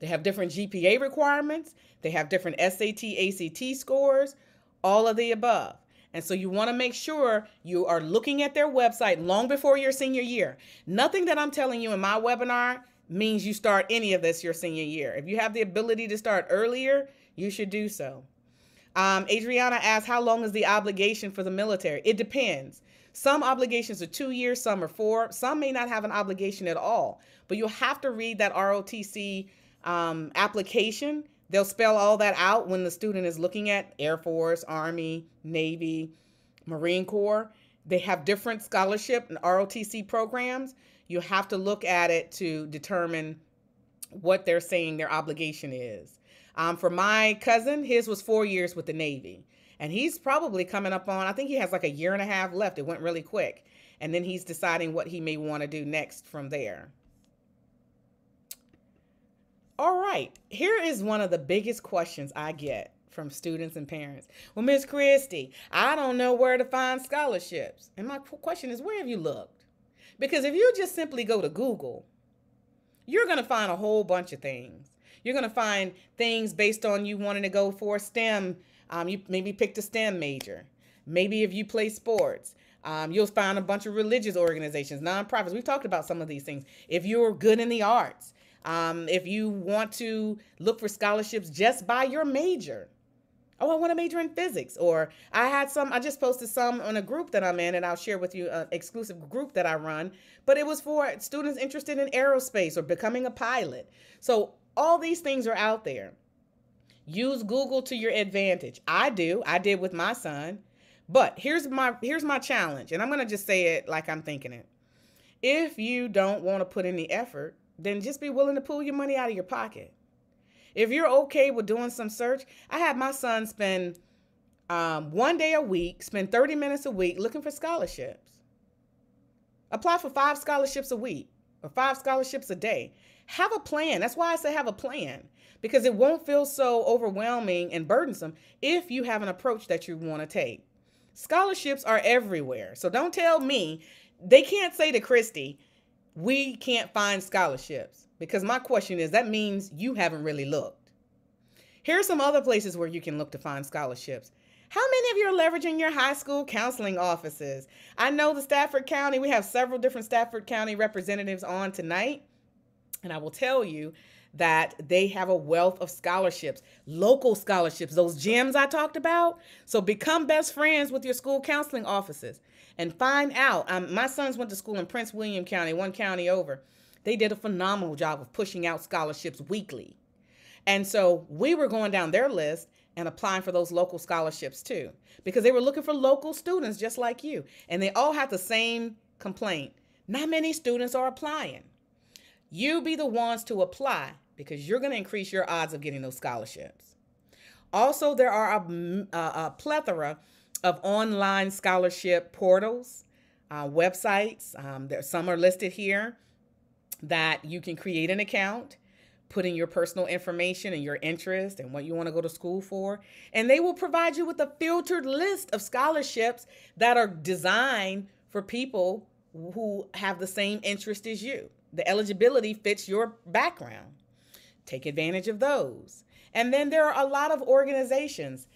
Speaker 2: They have different GPA requirements. They have different SAT, ACT scores, all of the above. And so you want to make sure you are looking at their website long before your senior year. Nothing that I'm telling you in my webinar means you start any of this your senior year. If you have the ability to start earlier, you should do so. Um, Adriana asked, How long is the obligation for the military? It depends. Some obligations are two years, some are four. Some may not have an obligation at all, but you'll have to read that ROTC um, application They'll spell all that out when the student is looking at Air Force, Army, Navy, Marine Corps. They have different scholarship and ROTC programs. You have to look at it to determine what they're saying their obligation is. Um, for my cousin, his was four years with the Navy. And he's probably coming up on, I think he has like a year and a half left. It went really quick. And then he's deciding what he may want to do next from there. All right, here is one of the biggest questions I get from students and parents. Well, Miss Christie, I don't know where to find scholarships. And my question is, where have you looked? Because if you just simply go to Google, you're going to find a whole bunch of things. You're going to find things based on you wanting to go for STEM. Um, you maybe picked a STEM major. Maybe if you play sports, um, you'll find a bunch of religious organizations, nonprofits. We've talked about some of these things. If you're good in the arts, um, if you want to look for scholarships just by your major. Oh, I want to major in physics. Or I had some, I just posted some on a group that I'm in, and I'll share with you an exclusive group that I run. But it was for students interested in aerospace or becoming a pilot. So all these things are out there. Use Google to your advantage. I do. I did with my son. But here's my here's my challenge, and I'm gonna just say it like I'm thinking it. If you don't want to put in the effort, then just be willing to pull your money out of your pocket. If you're okay with doing some search, I had my son spend um, one day a week, spend 30 minutes a week looking for scholarships. Apply for five scholarships a week or five scholarships a day. Have a plan. That's why I say have a plan because it won't feel so overwhelming and burdensome if you have an approach that you want to take. Scholarships are everywhere. So don't tell me they can't say to Christie, we can't find scholarships because my question is that means you haven't really looked. Here are some other places where you can look to find scholarships. How many of you are leveraging your high school counseling offices? I know the Stafford County, we have several different Stafford County representatives on tonight. And I will tell you that they have a wealth of scholarships, local scholarships, those gems I talked about. So become best friends with your school counseling offices and find out. Um, my sons went to school in Prince William County, one county over. They did a phenomenal job of pushing out scholarships weekly. And so we were going down their list and applying for those local scholarships too, because they were looking for local students just like you. And they all had the same complaint. Not many students are applying. You be the ones to apply because you're going to increase your odds of getting those scholarships. Also, there are a, a, a plethora of online scholarship portals, uh, websites. Um, there, some are listed here that you can create an account, put in your personal information and your interest and what you want to go to school for. And they will provide you with a filtered list of scholarships that are designed for people who have the same interest as you. The eligibility fits your background. take advantage of those. And then there are a lot of organizations.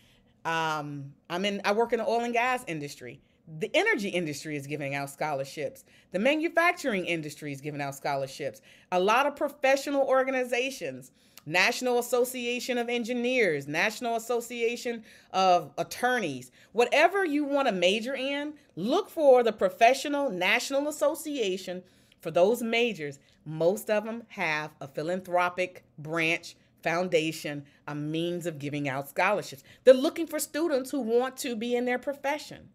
Speaker 2: Um, I'm in, I work in the oil and gas industry. The energy industry is giving out scholarships. The manufacturing industry is giving out scholarships. A lot of professional organizations, National Association of Engineers, National Association of Attorneys, whatever you want to major in, look for the professional National Association for those majors. Most of them have a philanthropic branch foundation, a means of giving out scholarships. They're looking for students who want to be in their profession.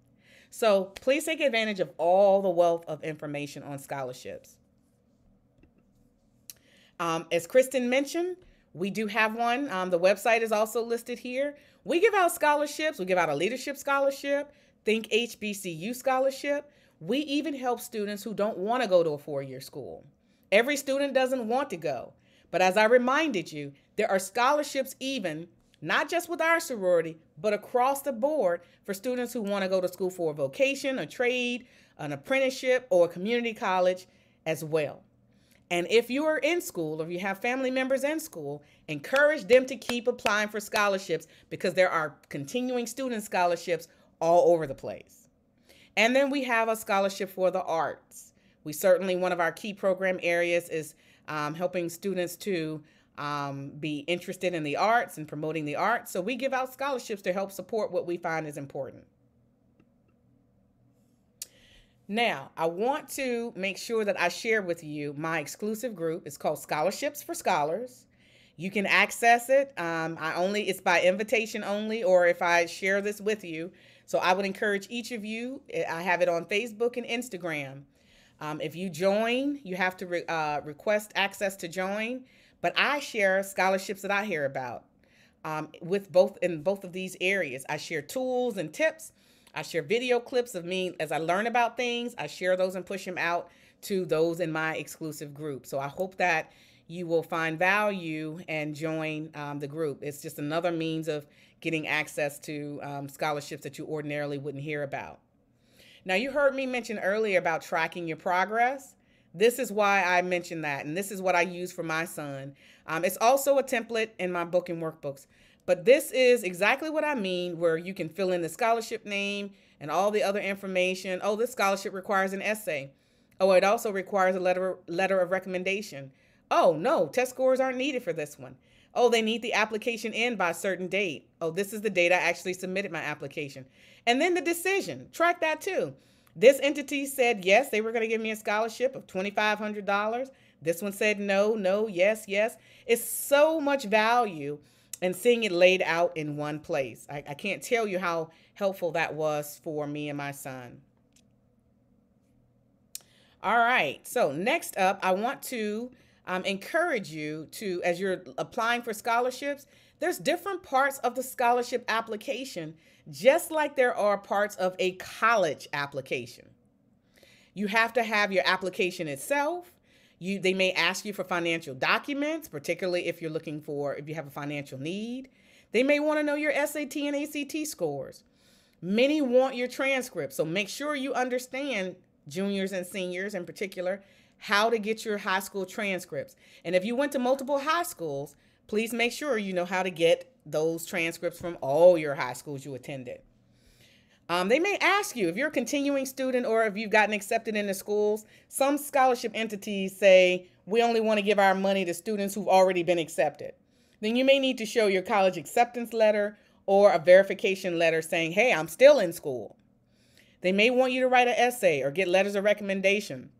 Speaker 2: So please take advantage of all the wealth of information on scholarships. Um, as Kristen mentioned, we do have one. Um, the website is also listed here. We give out scholarships. We give out a leadership scholarship, Think HBCU scholarship. We even help students who don't want to go to a four year school. Every student doesn't want to go. But as I reminded you, there are scholarships even, not just with our sorority, but across the board for students who want to go to school for a vocation, a trade, an apprenticeship, or a community college as well. And if you are in school or you have family members in school, encourage them to keep applying for scholarships because there are continuing student scholarships all over the place. And then we have a scholarship for the arts. We certainly, one of our key program areas is um, helping students to um, be interested in the arts and promoting the arts. So we give out scholarships to help support what we find is important. Now, I want to make sure that I share with you my exclusive group. It's called Scholarships for Scholars. You can access it. Um, I only it's by invitation only, or if I share this with you. So I would encourage each of you. I have it on Facebook and Instagram. Um, if you join, you have to re uh, request access to join. But I share scholarships that I hear about um, with both in both of these areas. I share tools and tips. I share video clips of me as I learn about things. I share those and push them out to those in my exclusive group. So I hope that you will find value and join um, the group. It's just another means of getting access to um, scholarships that you ordinarily wouldn't hear about. Now, you heard me mention earlier about tracking your progress. This is why I mentioned that, and this is what I use for my son. Um, it's also a template in my book and workbooks, but this is exactly what I mean, where you can fill in the scholarship name and all the other information. Oh, this scholarship requires an essay. Oh, it also requires a letter letter of recommendation. Oh, no, test scores aren't needed for this one. Oh, they need the application in by a certain date. Oh, this is the date I actually submitted my application. And then the decision, track that too. This entity said yes, they were going to give me a scholarship of $2,500. This one said no, no, yes, yes. It's so much value and seeing it laid out in one place. I, I can't tell you how helpful that was for me and my son. All right, so next up, I want to um, encourage you to, as you're applying for scholarships, there's different parts of the scholarship application, just like there are parts of a college application. You have to have your application itself. You, they may ask you for financial documents, particularly if you're looking for, if you have a financial need. They may want to know your SAT and ACT scores. Many want your transcript, so make sure you understand juniors and seniors in particular how to get your high school transcripts. And if you went to multiple high schools, please make sure you know how to get those transcripts from all your high schools you attended. Um, they may ask you if you're a continuing student or if you've gotten accepted into schools. Some scholarship entities say we only want to give our money to students who've already been accepted. Then you may need to show your college acceptance letter or a verification letter saying, hey, I'm still in school. They may want you to write an essay or get letters of recommendation.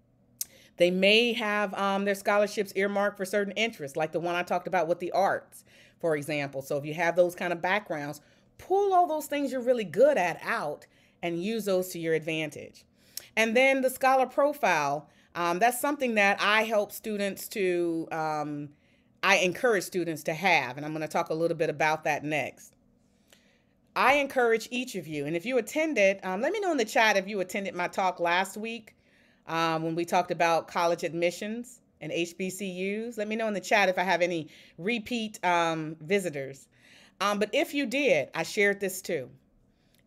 Speaker 2: They may have um, their scholarships earmarked for certain interests, like the one I talked about with the arts, for example. So if you have those kind of backgrounds, pull all those things you're really good at out and use those to your advantage. And then the scholar profile, um, that's something that I help students to, um, I encourage students to have, and I'm going to talk a little bit about that next. I encourage each of you, and if you attended, um, let me know in the chat if you attended my talk last week um, when we talked about college admissions and HBCUs. Let me know in the chat if I have any repeat um, visitors. Um, but if you did, I shared this too.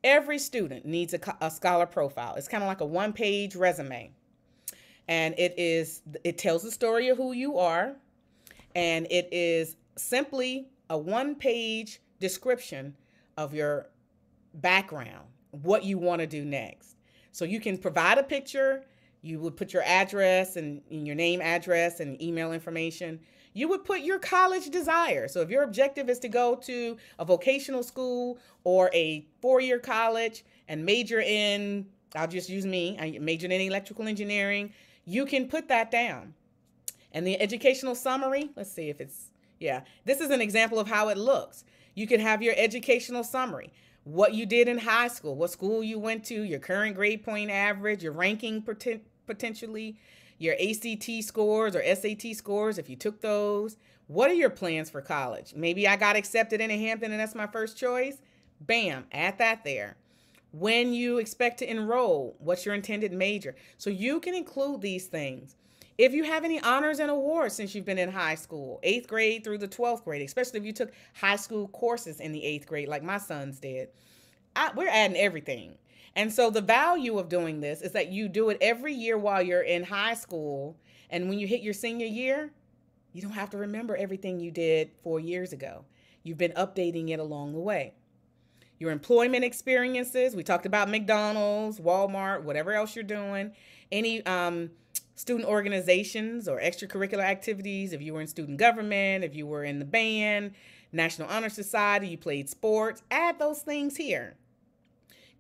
Speaker 2: Every student needs a, a scholar profile. It's kind of like a one page resume. And it is, it tells the story of who you are. And it is simply a one page description of your background, what you want to do next. So you can provide a picture, you would put your address and, and, your name, address, and email information. You would put your college desire. So if your objective is to go to a vocational school or a four year college and major in, I'll just use me, I majored in electrical engineering, you can put that down. And the educational summary, let's see if it's, yeah, this is an example of how it looks. You can have your educational summary what you did in high school, what school you went to, your current grade point average, your ranking potentially, your ACT scores or SAT scores if you took those. What are your plans for college? Maybe I got accepted into Hampton and that's my first choice. Bam, add that there. When you expect to enroll, what's your intended major? So you can include these things. If you have any honors and awards since you've been in high school, eighth grade through the 12th grade, especially if you took high school courses in the eighth grade, like my sons did, I, we're adding everything. And so the value of doing this is that you do it every year while you're in high school. And when you hit your senior year, you don't have to remember everything you did four years ago. You've been updating it along the way. Your employment experiences, we talked about McDonald's, Walmart, whatever else you're doing, any um, student organizations or extracurricular activities, if you were in student government, if you were in the band, National Honor Society, you played sports, add those things here.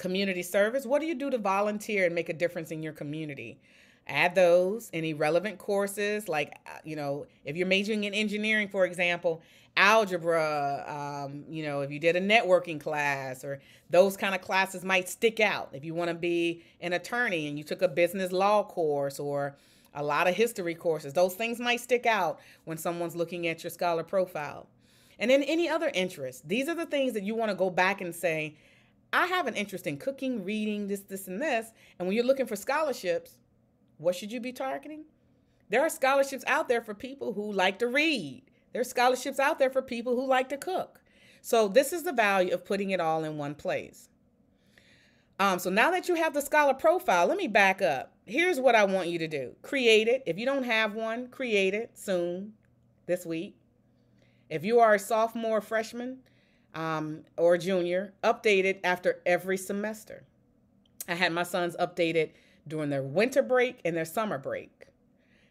Speaker 2: Community service, what do you do to volunteer and make a difference in your community? Add those, any relevant courses, like, uh, you know, if you're majoring in engineering, for example, algebra, um, you know, if you did a networking class or those kind of classes might stick out. If you want to be an attorney and you took a business law course or a lot of history courses, those things might stick out when someone's looking at your scholar profile. And then any other interest. These are the things that you want to go back and say, I have an interest in cooking, reading, this, this, and this. And when you're looking for scholarships, what should you be targeting? There are scholarships out there for people who like to read there's scholarships out there for people who like to cook. So this is the value of putting it all in one place. Um, so now that you have the scholar profile, let me back up. Here's what I want you to do. Create it. If you don't have one, create it soon, this week. If you are a sophomore, freshman, um, or junior, updated after every semester. I had my sons updated during their winter break and their summer break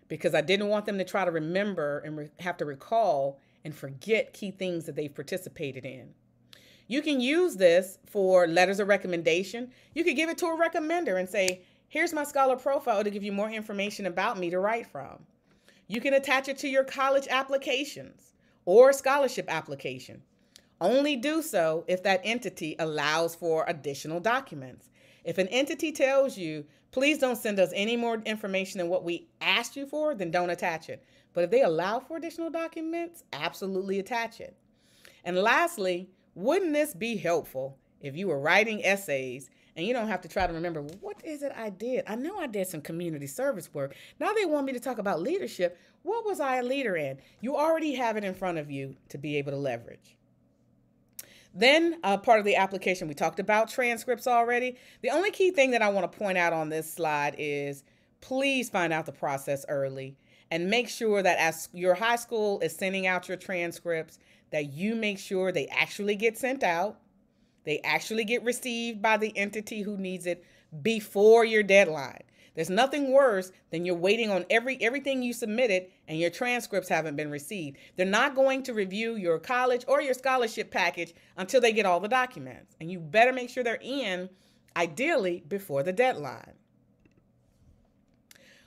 Speaker 2: because I didn't want them to try to remember and re- have to recall and forget key things that they've participated in. You can use this for letters of recommendation. You could give it to a recommender and say, Here's my scholar profile to give you more information about me to write from. You can attach it to your college applications or scholarship application. Only do so if that entity allows for additional documents. If an entity tells you Please don't send us any more information than what we asked you for, then don't attach it. But if they allow for additional documents, absolutely attach it. And lastly, wouldn't this be helpful if you were writing essays and you don't have to try to remember what is it I did? I know I did some community service work. Now they want me to talk about leadership. What was I a leader in? You already have it in front of you to be able to leverage. Then, uh, part of the application, we talked about transcripts already. The only key thing that I want to point out on this slide is please find out the process early and make sure that as your high school is sending out your transcripts, that you make sure they actually get sent out, they actually get received by the entity who needs it before your deadline. There's nothing worse than you're waiting on every everything you submitted and your transcripts haven't been received. They're not going to review your college or your scholarship package until they get all the documents. And you better make sure they're in ideally before the deadline.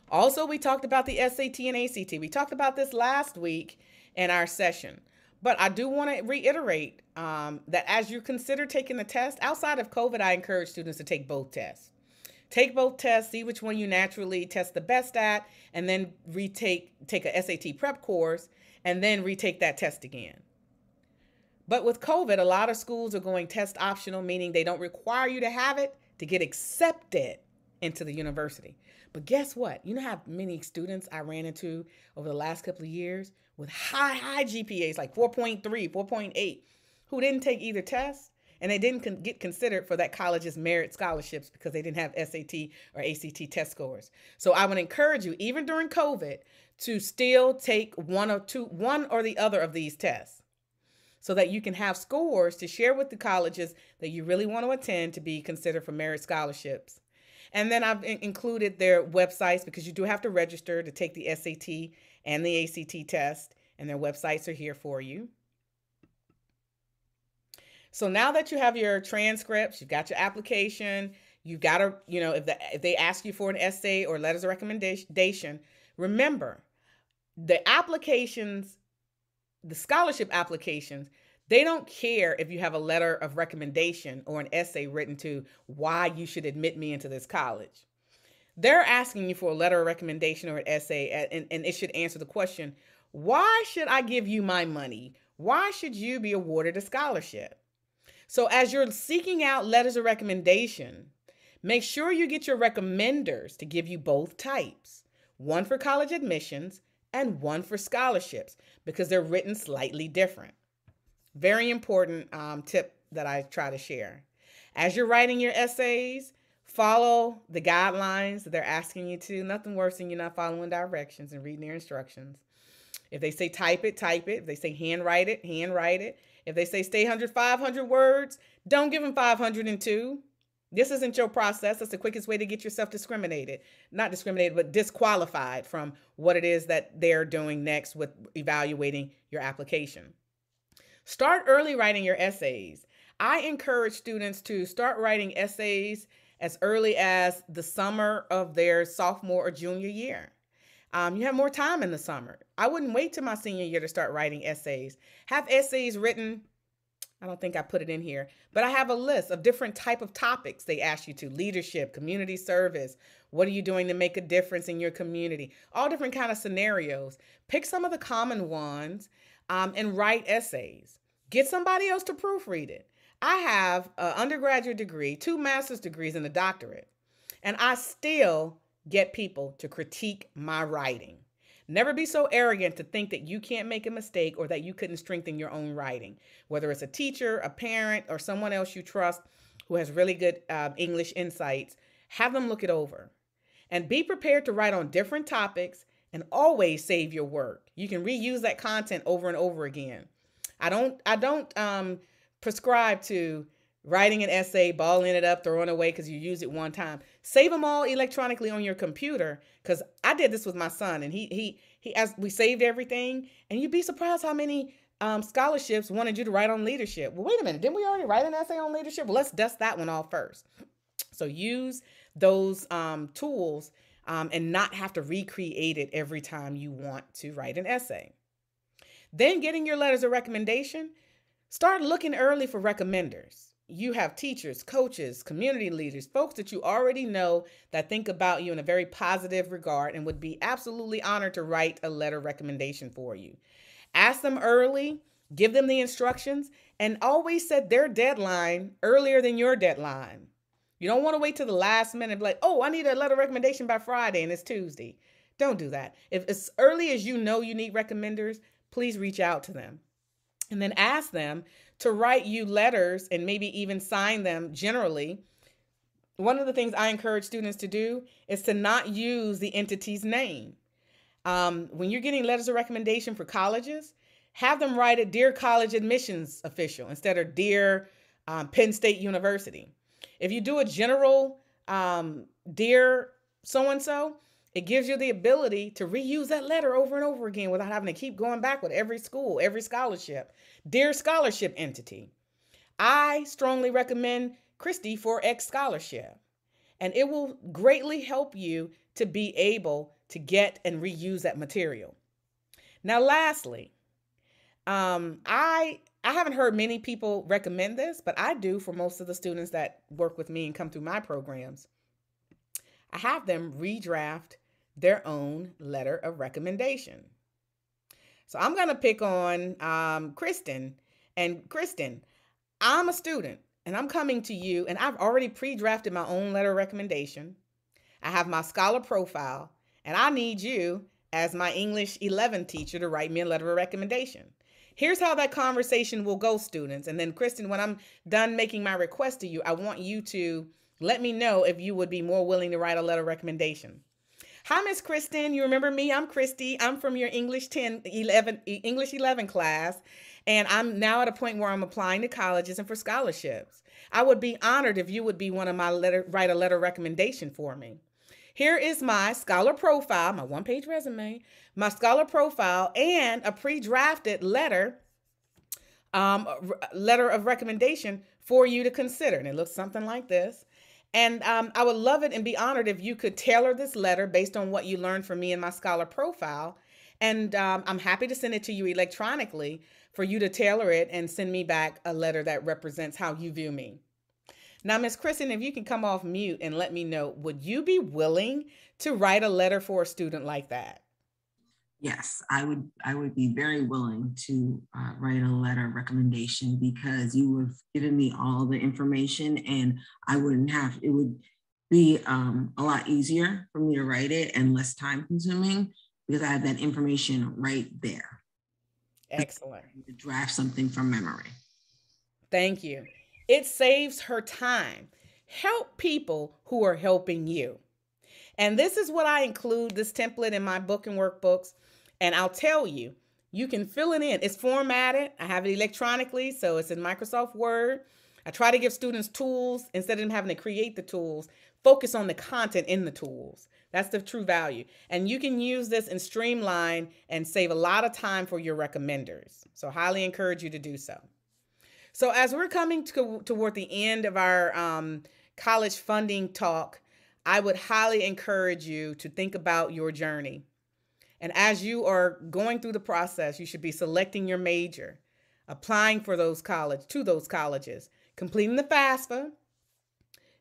Speaker 2: Also, we talked about the SAT and ACT. We talked about this last week in our session. But I do want to reiterate um, that as you consider taking the test, outside of COVID, I encourage students to take both tests. Take both tests, see which one you naturally test the best at, and then retake take a SAT prep course and then retake that test again. But with COVID, a lot of schools are going test optional, meaning they don't require you to have it to get accepted into the university. But guess what? You know how many students I ran into over the last couple of years with high, high GPAs, like 4.3, 4.8, who didn't take either test and they didn't con- get considered for that college's merit scholarships because they didn't have SAT or ACT test scores. So I would encourage you, even during COVID, to still take one or two, one or the other of these tests so that you can have scores to share with the colleges that you really want to attend to be considered for merit scholarships. And then I've in- included their websites because you do have to register to take the SAT and the ACT test, and their websites are here for you. So now that you have your transcripts, you've got your application, you've got to, you know, if, the, if they ask you for an essay or letters of recommendation, remember the applications, the scholarship applications, they don't care if you have a letter of recommendation or an essay written to why you should admit me into this college. They're asking you for a letter of recommendation or an essay, and, and it should answer the question why should I give you my money? Why should you be awarded a scholarship? So, as you're seeking out letters of recommendation, make sure you get your recommenders to give you both types one for college admissions and one for scholarships because they're written slightly different. Very important um, tip that I try to share. As you're writing your essays, follow the guidelines that they're asking you to. Nothing worse than you're not following directions and reading their instructions. If they say type it, type it. If they say handwrite it, handwrite it. If they say stay 100, 500 words, don't give them 502. This isn't your process. That's the quickest way to get yourself discriminated. Not discriminated, but disqualified from what it is that they're doing next with evaluating your application. Start early writing your essays. I encourage students to start writing essays as early as the summer of their sophomore or junior year. Um, you have more time in the summer. I wouldn't wait till my senior year to start writing essays. Have essays written. I don't think I put it in here, but I have a list of different type of topics they ask you to: leadership, community service. What are you doing to make a difference in your community? All different kind of scenarios. Pick some of the common ones um, and write essays. Get somebody else to proofread it. I have an undergraduate degree, two master's degrees, and a doctorate, and I still get people to critique my writing. Never be so arrogant to think that you can't make a mistake or that you couldn't strengthen your own writing, whether it's a teacher, a parent, or someone else you trust who has really good uh, English insights. Have them look it over and be prepared to write on different topics and always save your work. You can reuse that content over and over again. I don't I don't um, prescribe to writing an essay, balling it up, throwing it away because you use it one time. Save them all electronically on your computer. Because I did this with my son, and he he he as we saved everything, and you'd be surprised how many um, scholarships wanted you to write on leadership. Well, wait a minute, didn't we already write an essay on leadership? Well, let's dust that one off first. So use those um, tools um, and not have to recreate it every time you want to write an essay. Then getting your letters of recommendation, start looking early for recommenders you have teachers, coaches, community leaders, folks that you already know that think about you in a very positive regard and would be absolutely honored to write a letter recommendation for you. Ask them early, give them the instructions, and always set their deadline earlier than your deadline. You don't want to wait till the last minute, like, oh, I need a letter recommendation by Friday and it's Tuesday. Don't do that. If as early as you know you need recommenders, please reach out to them. And then ask them to write you letters and maybe even sign them generally. One of the things I encourage students to do is to not use the entity's name. Um, when you're getting letters of recommendation for colleges, have them write it Dear College Admissions Official instead of Dear um, Penn State University. If you do a general um, Dear so and so, it gives you the ability to reuse that letter over and over again without having to keep going back with every school, every scholarship. Dear scholarship entity, I strongly recommend Christy for X scholarship, and it will greatly help you to be able to get and reuse that material. Now, lastly, um, I I haven't heard many people recommend this, but I do for most of the students that work with me and come through my programs. I have them redraft their own letter of recommendation. So I'm going to pick on um, Kristen. And Kristen, I'm a student and I'm coming to you, and I've already pre drafted my own letter of recommendation. I have my scholar profile, and I need you as my English 11 teacher to write me a letter of recommendation. Here's how that conversation will go, students. And then, Kristen, when I'm done making my request to you, I want you to let me know if you would be more willing to write a letter of recommendation. Hi, Miss Kristen. You remember me? I'm Christy. I'm from your English 10, 11, English 11 class. And I'm now at a point where I'm applying to colleges and for scholarships. I would be honored if you would be one of my letter, write a letter recommendation for me. Here is my scholar profile, my one page resume, my scholar profile, and a pre drafted letter, um, letter of recommendation for you to consider. And it looks something like this. And um, I would love it and be honored if you could tailor this letter based on what you learned from me in my scholar profile. And um, I'm happy to send it to you electronically for you to tailor it and send me back a letter that represents how you view me. Now, Miss Kristen, if you can come off mute and let me know, would you be willing to write a letter for a student like that?
Speaker 1: Yes, I would. I would be very willing to uh, write a letter of recommendation because you have given me all the information, and I wouldn't have. It would be um, a lot easier for me to write it and less time consuming because I have that information right there.
Speaker 2: Excellent.
Speaker 1: To draft something from memory.
Speaker 2: Thank you. It saves her time. Help people who are helping you. And this is what I include this template in my book and workbooks. And I'll tell you, you can fill it in. It's formatted. I have it electronically, so it's in Microsoft Word. I try to give students tools instead of them having to create the tools. Focus on the content in the tools. That's the true value. And you can use this and streamline and save a lot of time for your recommenders. So highly encourage you to do so. So as we're coming to, toward the end of our um, college funding talk, I would highly encourage you to think about your journey. And as you are going through the process, you should be selecting your major, applying for those college to those colleges, completing the FAFSA,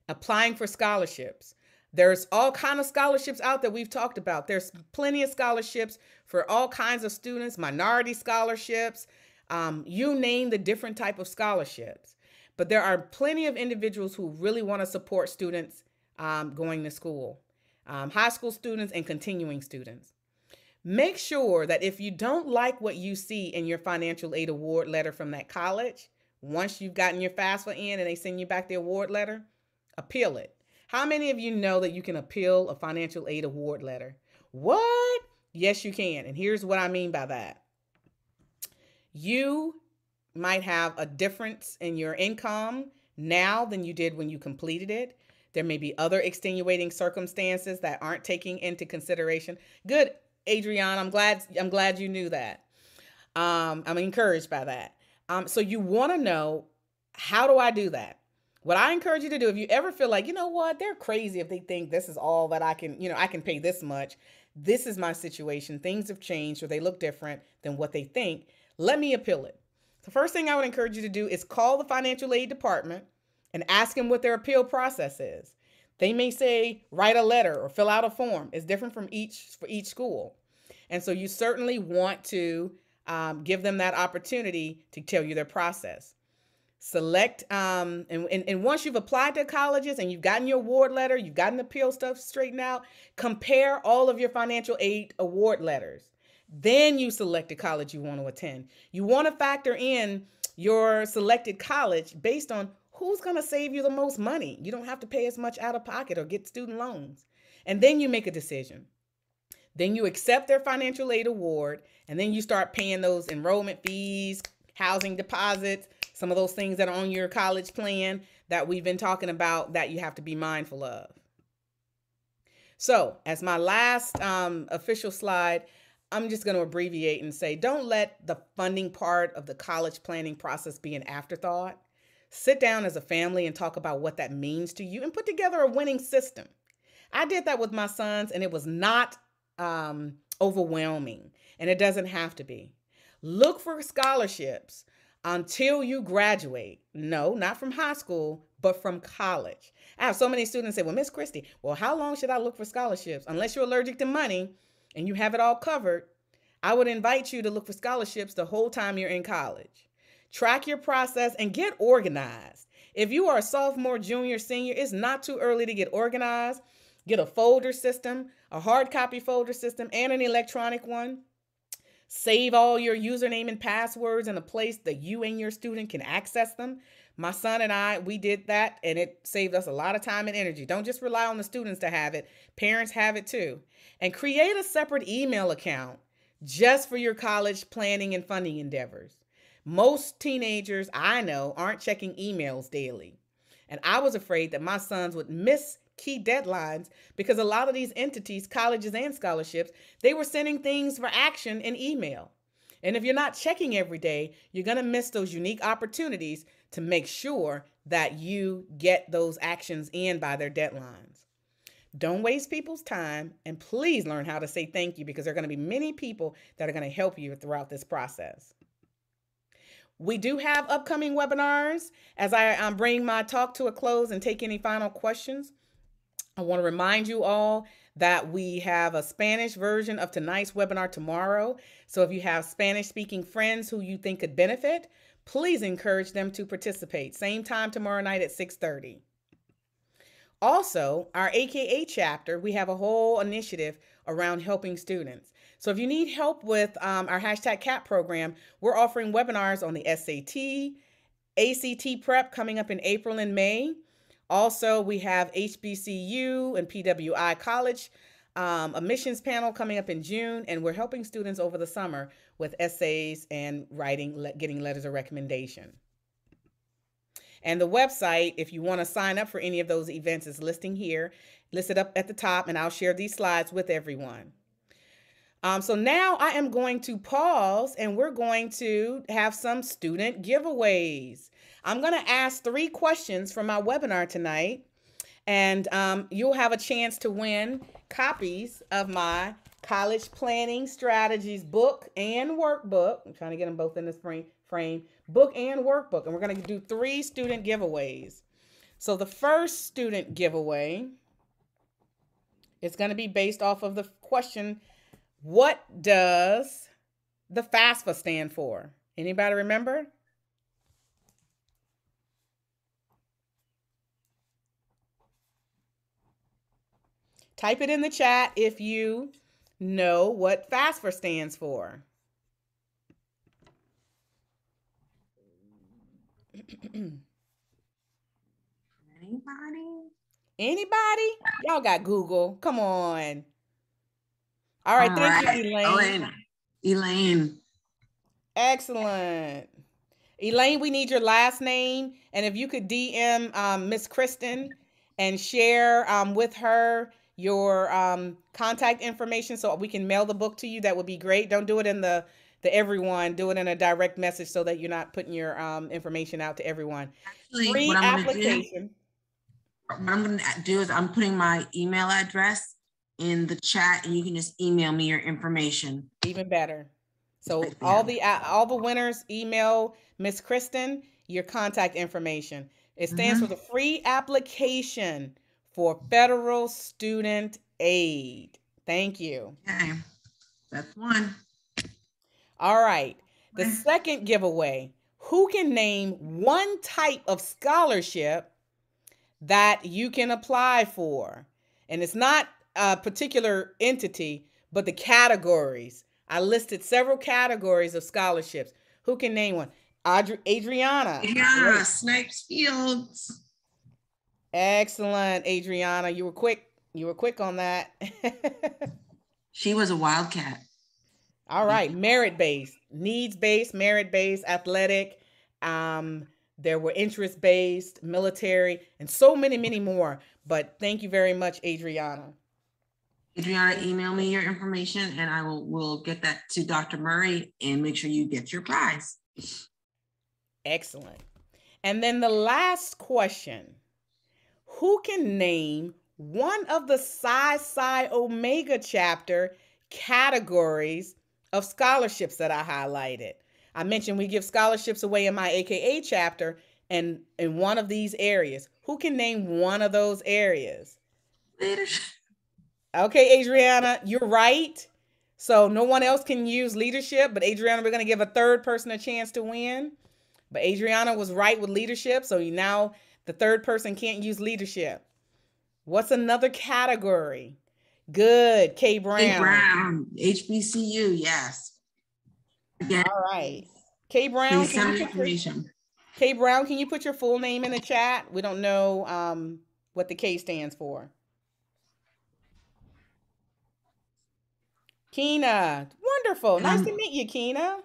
Speaker 2: applying for scholarships. There's all kind of scholarships out that we've talked about. There's plenty of scholarships for all kinds of students, minority scholarships, um, you name the different type of scholarships. But there are plenty of individuals who really want to support students um, going to school, um, high school students and continuing students. Make sure that if you don't like what you see in your financial aid award letter from that college, once you've gotten your FAFSA in and they send you back the award letter, appeal it. How many of you know that you can appeal a financial aid award letter? What? Yes, you can. And here's what I mean by that. You might have a difference in your income now than you did when you completed it. There may be other extenuating circumstances that aren't taking into consideration. Good, Adriana. I'm glad. I'm glad you knew that. Um, I'm encouraged by that. Um, so you want to know how do I do that? What I encourage you to do, if you ever feel like, you know what, they're crazy if they think this is all that I can, you know, I can pay this much. This is my situation. Things have changed or they look different than what they think. Let me appeal it. The first thing I would encourage you to do is call the financial aid department and ask them what their appeal process is. They may say write a letter or fill out a form. It's different from each for each school. And so you certainly want to um, give them that opportunity to tell you their process select um and, and, and once you've applied to colleges and you've gotten your award letter you've gotten the appeal stuff straightened out compare all of your financial aid award letters then you select the college you want to attend you want to factor in your selected college based on who's going to save you the most money you don't have to pay as much out of pocket or get student loans and then you make a decision then you accept their financial aid award and then you start paying those enrollment fees housing deposits some of those things that are on your college plan that we've been talking about that you have to be mindful of. So, as my last um, official slide, I'm just going to abbreviate and say don't let the funding part of the college planning process be an afterthought. Sit down as a family and talk about what that means to you and put together a winning system. I did that with my sons, and it was not um, overwhelming, and it doesn't have to be. Look for scholarships until you graduate. No, not from high school, but from college. I have so many students say, Well, Miss Christie, well, how long should I look for scholarships? Unless you're allergic to money and you have it all covered, I would invite you to look for scholarships the whole time you're in college. Track your process and get organized. If you are a sophomore, junior, senior, it's not too early to get organized. Get a folder system, a hard copy folder system, and an electronic one. Save all your username and passwords in a place that you and your student can access them. My son and I, we did that and it saved us a lot of time and energy. Don't just rely on the students to have it, parents have it too. And create a separate email account just for your college planning and funding endeavors. Most teenagers I know aren't checking emails daily. And I was afraid that my sons would miss key deadlines because a lot of these entities, colleges and scholarships, they were sending things for action in email. And if you're not checking every day, you're going to miss those unique opportunities to make sure that you get those actions in by their deadlines. Don't waste people's time and please learn how to say thank you because there are going to be many people that are going to help you throughout this process. We do have upcoming webinars. As I um, bring my talk to a close and take any final questions, I want to remind you all that we have a Spanish version of tonight's webinar tomorrow. So if you have Spanish speaking friends who you think could benefit, please encourage them to participate. Same time tomorrow night at 6:30. Also, our AKA chapter, we have a whole initiative around helping students. So if you need help with um, our hashtag CAP program, we're offering webinars on the SAT, ACT prep coming up in April and May. Also, we have HBCU and PWI college um, admissions panel coming up in June, and we're helping students over the summer with essays and writing, getting letters of recommendation. And the website, if you want to sign up for any of those events, is listing here, listed up at the top, and I'll share these slides with everyone. Um, so now I am going to pause and we're going to have some student giveaways. I'm going to ask three questions from my webinar tonight, and um, you'll have a chance to win copies of my college planning strategies book and workbook. I'm trying to get them both in this frame, frame book and workbook. And we're going to do three student giveaways. So the first student giveaway is going to be based off of the question what does the FAFSA stand for? Anybody remember? Type it in the chat if you know what FAFSA stands for.
Speaker 1: Anybody?
Speaker 2: Anybody? Y'all got Google. Come on. All right, All thank right. you, Elaine. Elaine.
Speaker 1: Elaine.
Speaker 2: Excellent. Elaine, we need your last name. And if you could DM um, Miss Kristen and share um, with her your um, contact information so we can mail the book to you, that would be great. Don't do it in the the everyone. Do it in a direct message so that you're not putting your um, information out to everyone. Actually, Free what application.
Speaker 1: Do, what I'm going to do is I'm putting my email address in the chat and you can just email me your information.
Speaker 2: Even better. So all the all the winners email Miss Kristen your contact information. It stands mm-hmm. for the free application for federal student aid. Thank you.
Speaker 1: Okay. That's one.
Speaker 2: All right. The second giveaway. Who can name one type of scholarship that you can apply for? And it's not a particular entity, but the categories. I listed several categories of scholarships. Who can name one? Adri- Adriana.
Speaker 1: Yeah, Snipes Fields.
Speaker 2: Excellent, Adriana. You were quick. You were quick on that. <laughs>
Speaker 1: she was a wildcat.
Speaker 2: All right, merit based, needs based, merit based, athletic. Um, there were interest based, military, and so many, many more. But thank you very much, Adriana.
Speaker 1: Adriana, email me your information and I will will get that to Dr. Murray and make sure you get your prize.
Speaker 2: Excellent. And then the last question Who can name one of the Psi Psi Omega chapter categories of scholarships that I highlighted? I mentioned we give scholarships away in my AKA chapter and in one of these areas. Who can name one of those areas?
Speaker 1: Leadership.
Speaker 2: Okay, Adriana, you're right. So no one else can use leadership, but Adriana, we're going to give a third person a chance to win. But Adriana was right with leadership, so now the third person can't use leadership. What's another category? Good, K Brown. K
Speaker 1: Brown, HBCU, yes. Again,
Speaker 2: All right. K Brown,
Speaker 1: please
Speaker 2: can
Speaker 1: send
Speaker 2: you put your,
Speaker 1: information.
Speaker 2: Kay Brown, can you put your full name in the chat? We don't know um, what the K stands for. Keena, wonderful. Nice to
Speaker 1: Um,
Speaker 2: meet you, Keena.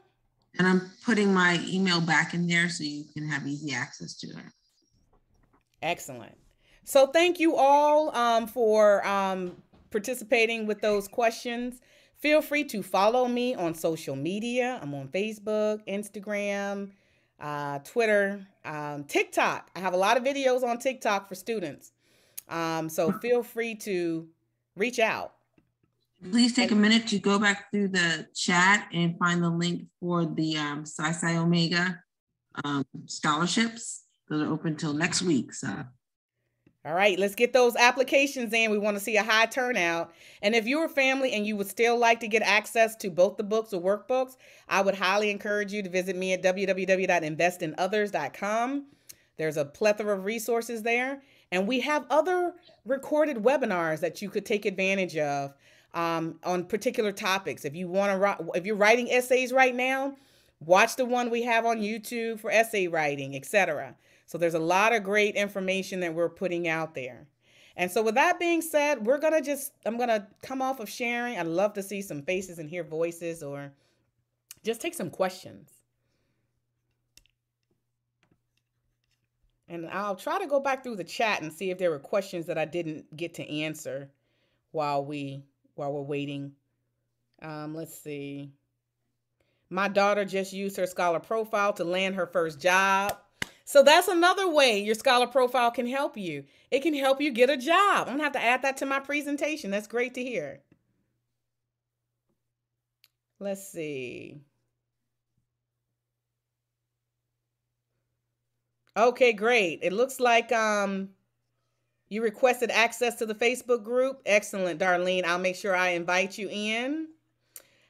Speaker 1: And I'm putting my email back in there so you can have easy access to it.
Speaker 2: Excellent. So thank you all um, for um, participating with those questions. Feel free to follow me on social media. I'm on Facebook, Instagram, uh, Twitter, um, TikTok. I have a lot of videos on TikTok for students. Um, so feel free to reach out.
Speaker 1: Please take a minute to go back through the chat and find the link for the um, Psi Psi Omega um, scholarships. Those are open till next week. So
Speaker 2: All right, let's get those applications in. We want to see a high turnout. And if you're a family and you would still like to get access to both the books or workbooks, I would highly encourage you to visit me at www.investnothers.com. There's a plethora of resources there. And we have other recorded webinars that you could take advantage of um, on particular topics. If you want to if you're writing essays right now, watch the one we have on YouTube for essay writing, etc. So there's a lot of great information that we're putting out there. And so with that being said, we're gonna just I'm gonna come off of sharing. I'd love to see some faces and hear voices or just take some questions. And I'll try to go back through the chat and see if there were questions that I didn't get to answer while we while we're waiting. Um, let's see. My daughter just used her scholar profile to land her first job. So that's another way your scholar profile can help you. It can help you get a job. I'm gonna have to add that to my presentation. That's great to hear. Let's see. Okay, great. It looks like um you requested access to the Facebook group. Excellent, Darlene. I'll make sure I invite you in.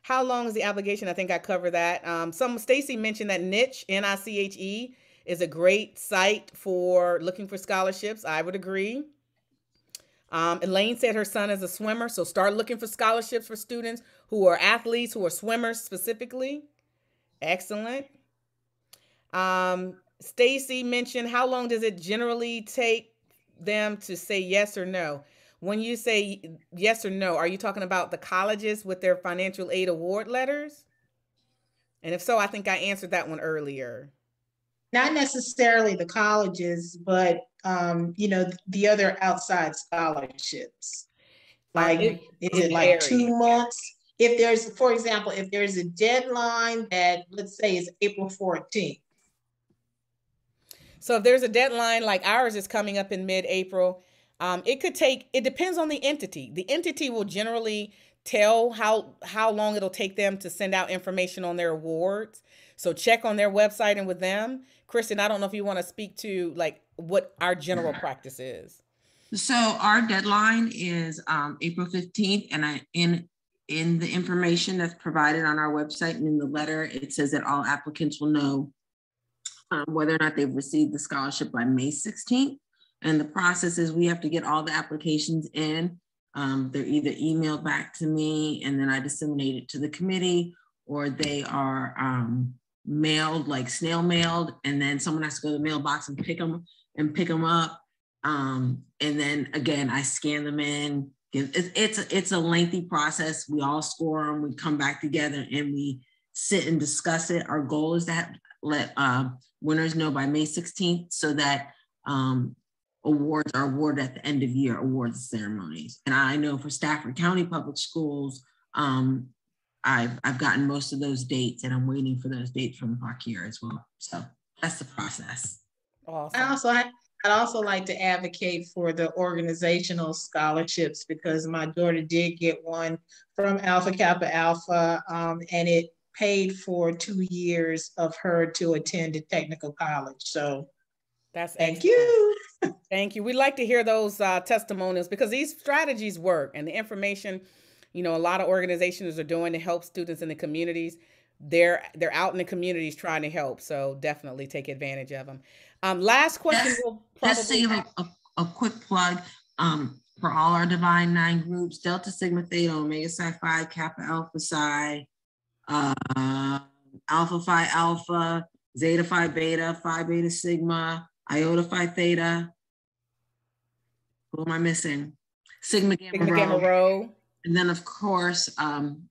Speaker 2: How long is the obligation? I think I covered that. Um, some Stacy mentioned that niche N I C H E is a great site for looking for scholarships. I would agree. Um, Elaine said her son is a swimmer, so start looking for scholarships for students who are athletes, who are swimmers specifically. Excellent. Um, Stacy mentioned how long does it generally take them to say yes or no? When you say yes or no, are you talking about the colleges with their financial aid award letters? And if so, I think I answered that one earlier.
Speaker 3: not necessarily the colleges, but um, you know, the other outside scholarships. Like,
Speaker 2: it-
Speaker 3: is
Speaker 2: it
Speaker 3: it like two months? If there's, for example, if there's a deadline that, let's say is April fourteenth,
Speaker 2: So if there's a deadline like ours is coming up in mid-April, um, it could take. It depends on the entity. The entity will generally tell how how long it'll take them to send out information on their awards. So check on their website and with them. Kristen, I don't know if you want to speak to like what our general practice is.
Speaker 1: So our deadline is um, April fifteenth, and I in in the information that's provided on our website and in the letter, it says that all applicants will know um, whether or not they've received the scholarship by May sixteenth. And the process is we have to get all the applications in. Um, they're either emailed back to me and then I disseminate it to the committee, or they are um, mailed, like snail mailed, and then someone has to go to the mailbox and pick them and pick them up. Um, and then again, I scan them in. It's, it's, a- it's a lengthy process. We all score them, we come back together and we sit and discuss it. Our goal is that let uh, winners know by May 16th so that um, awards are awarded at the end of year awards ceremonies. And I know for Stafford County Public Schools, um, I've, I've gotten most of those dates and I'm waiting for those dates from Parkier as well. So that's the process.
Speaker 3: I also, I'd also like to advocate for the organizational scholarships because my daughter did get one from Alpha Kappa Alpha, um, and it paid for two years of her to attend a technical college. So
Speaker 2: That's
Speaker 3: thank
Speaker 2: excellent.
Speaker 3: you. <laughs>
Speaker 2: Thank you. We'd like to hear those uh, testimonials because these strategies work and the information, you know, a lot of organizations are doing to help students in the communities. They're they're out in the communities trying to help. So definitely take advantage of them. Um, last question
Speaker 1: Yes,
Speaker 2: will
Speaker 1: Just to
Speaker 2: probably
Speaker 1: give a, a, a quick plug, um, for all our Divine Nine groups, Delta Sigma Theta, Omega Psi Phi, Kappa Alpha Psi, uh, Alpha Phi Alpha, Zeta Phi Beta, Phi Beta Sigma, Iota Phi Theta. Who am I missing? Sigma Gamma,
Speaker 2: Sigma
Speaker 1: Rho.
Speaker 2: Gamma Rho.
Speaker 1: And then, of course, um,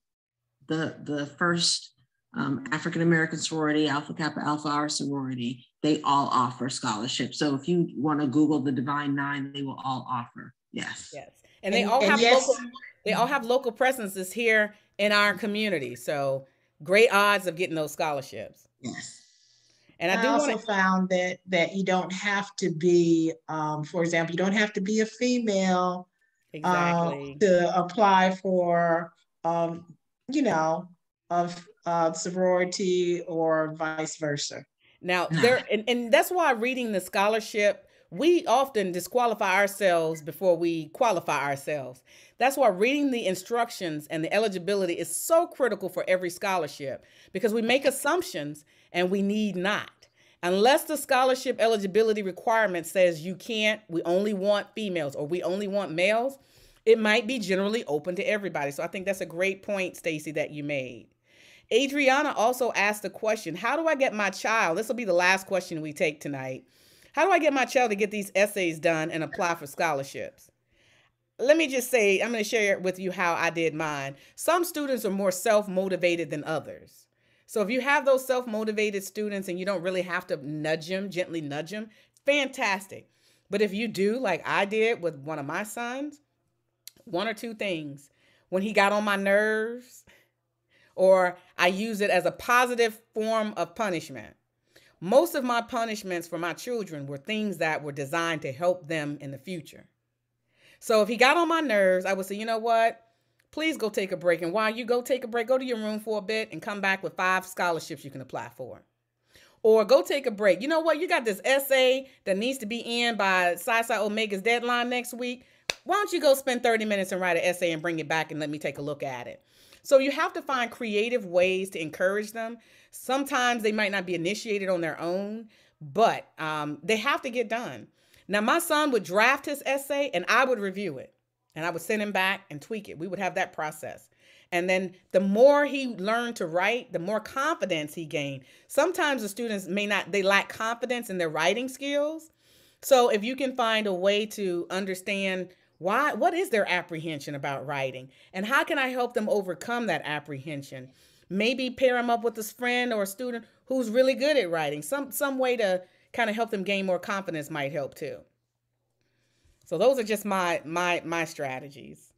Speaker 1: the the first um, African American sorority, Alpha Kappa Alpha, our sorority, they all offer scholarships. So if you want to Google the Divine Nine, they will all offer. Yes.
Speaker 2: Yes. And they
Speaker 3: And-
Speaker 2: all
Speaker 3: and
Speaker 2: have
Speaker 3: yes-
Speaker 2: local they all have local presences here in our community. So great odds of getting those scholarships.
Speaker 1: Yes.
Speaker 2: And I
Speaker 3: I
Speaker 2: do
Speaker 3: also
Speaker 2: want to
Speaker 3: found that that you don't have to be, um, for example, you don't have to be a female uh, to apply for, um, you know, of uh, sorority or vice versa.
Speaker 2: Now there and, and that's why reading the scholarship, we often disqualify ourselves before we qualify ourselves. That's why reading the instructions and the eligibility is so critical for every scholarship because we make assumptions and we need not. Unless the scholarship eligibility requirement says you can't, we only want females or we only want males, it might be generally open to everybody. So I think that's a great point, Stacy, that you made. Adriana also asked the question How do I get my child? This will be the last question we take tonight. How do I get my child to get these essays done and apply for scholarships? Let me just say, I'm going to share with you how I did mine. Some students are more self motivated than others. So if you have those self motivated students and you don't really have to nudge them, gently nudge them, fantastic. But if you do, like I did with one of my sons, one or two things. When he got on my nerves, or I use it as a positive form of punishment. Most of my punishments for my children were things that were designed to help them in the future. So if he got on my nerves, I would say, you know what? Please go take a break. And while you go take a break, go to your room for a bit and come back with five scholarships you can apply for. Or go take a break. You know what? You got this essay that needs to be in by Psi Omega's deadline next week. Why don't you go spend 30 minutes and write an essay and bring it back and let me take a look at it? So you have to find creative ways to encourage them. Sometimes they might not be initiated on their own, but um, they have to get done. Now, my son would draft his essay and I would review it and I would send him back and tweak it. We would have that process. And then the more he learned to write, the more confidence he gained. Sometimes the students may not, they lack confidence in their writing skills. So if you can find a way to understand why, what is their apprehension about writing and how can I help them overcome that apprehension? Maybe pair them up with a friend or a student who's really good at writing. Some, some way to kind of help them gain more confidence might help too. So those are just my my my strategies.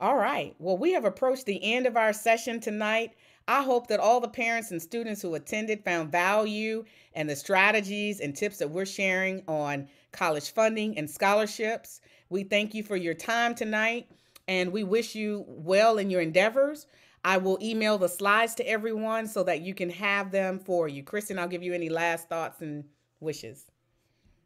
Speaker 2: All right. Well, we have approached the end of our session tonight. I hope that all the parents and students who attended found value and the strategies and tips that we're sharing on college funding and scholarships. We thank you for your time tonight and we wish you well in your endeavors. I will email the slides to everyone so that you can have them for you. Kristen, I'll give you any last thoughts and wishes.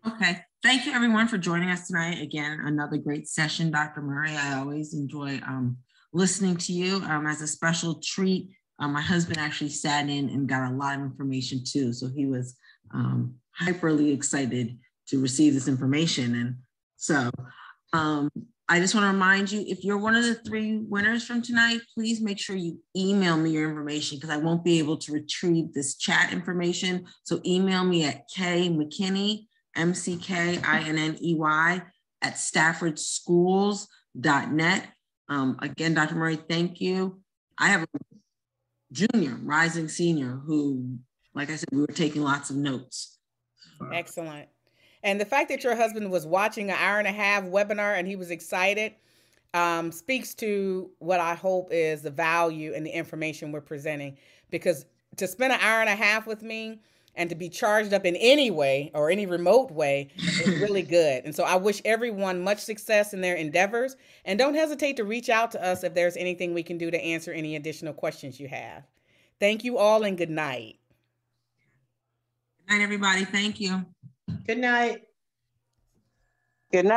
Speaker 1: Okay. Thank you everyone for joining us tonight. Again, another great session, Dr. Murray. I always enjoy um, listening to you um, as a special treat. Um, my husband actually sat in and got a lot of information too. So he was um, hyperly excited to receive this information. And so um, I just want to remind you, if you're one of the three winners from tonight, please make sure you email me your information because I won't be able to retrieve this chat information. So email me at K McKinney, M-C-K-I-N-N-E-Y at staffordschools.net. Um, again, Dr. Murray, thank you. I have a junior, rising senior, who, like I said, we were taking lots of notes.
Speaker 2: Excellent. And the fact that your husband was watching an hour and a half webinar and he was excited um, speaks to what I hope is the value and the information we're presenting. Because to spend an hour and a half with me and to be charged up in any way or any remote way is <laughs> really good. And so I wish everyone much success in their endeavors. And don't hesitate to reach out to us if there's anything we can do to answer any additional questions you have. Thank you all and good night.
Speaker 1: Good night, everybody. Thank you.
Speaker 3: Good night.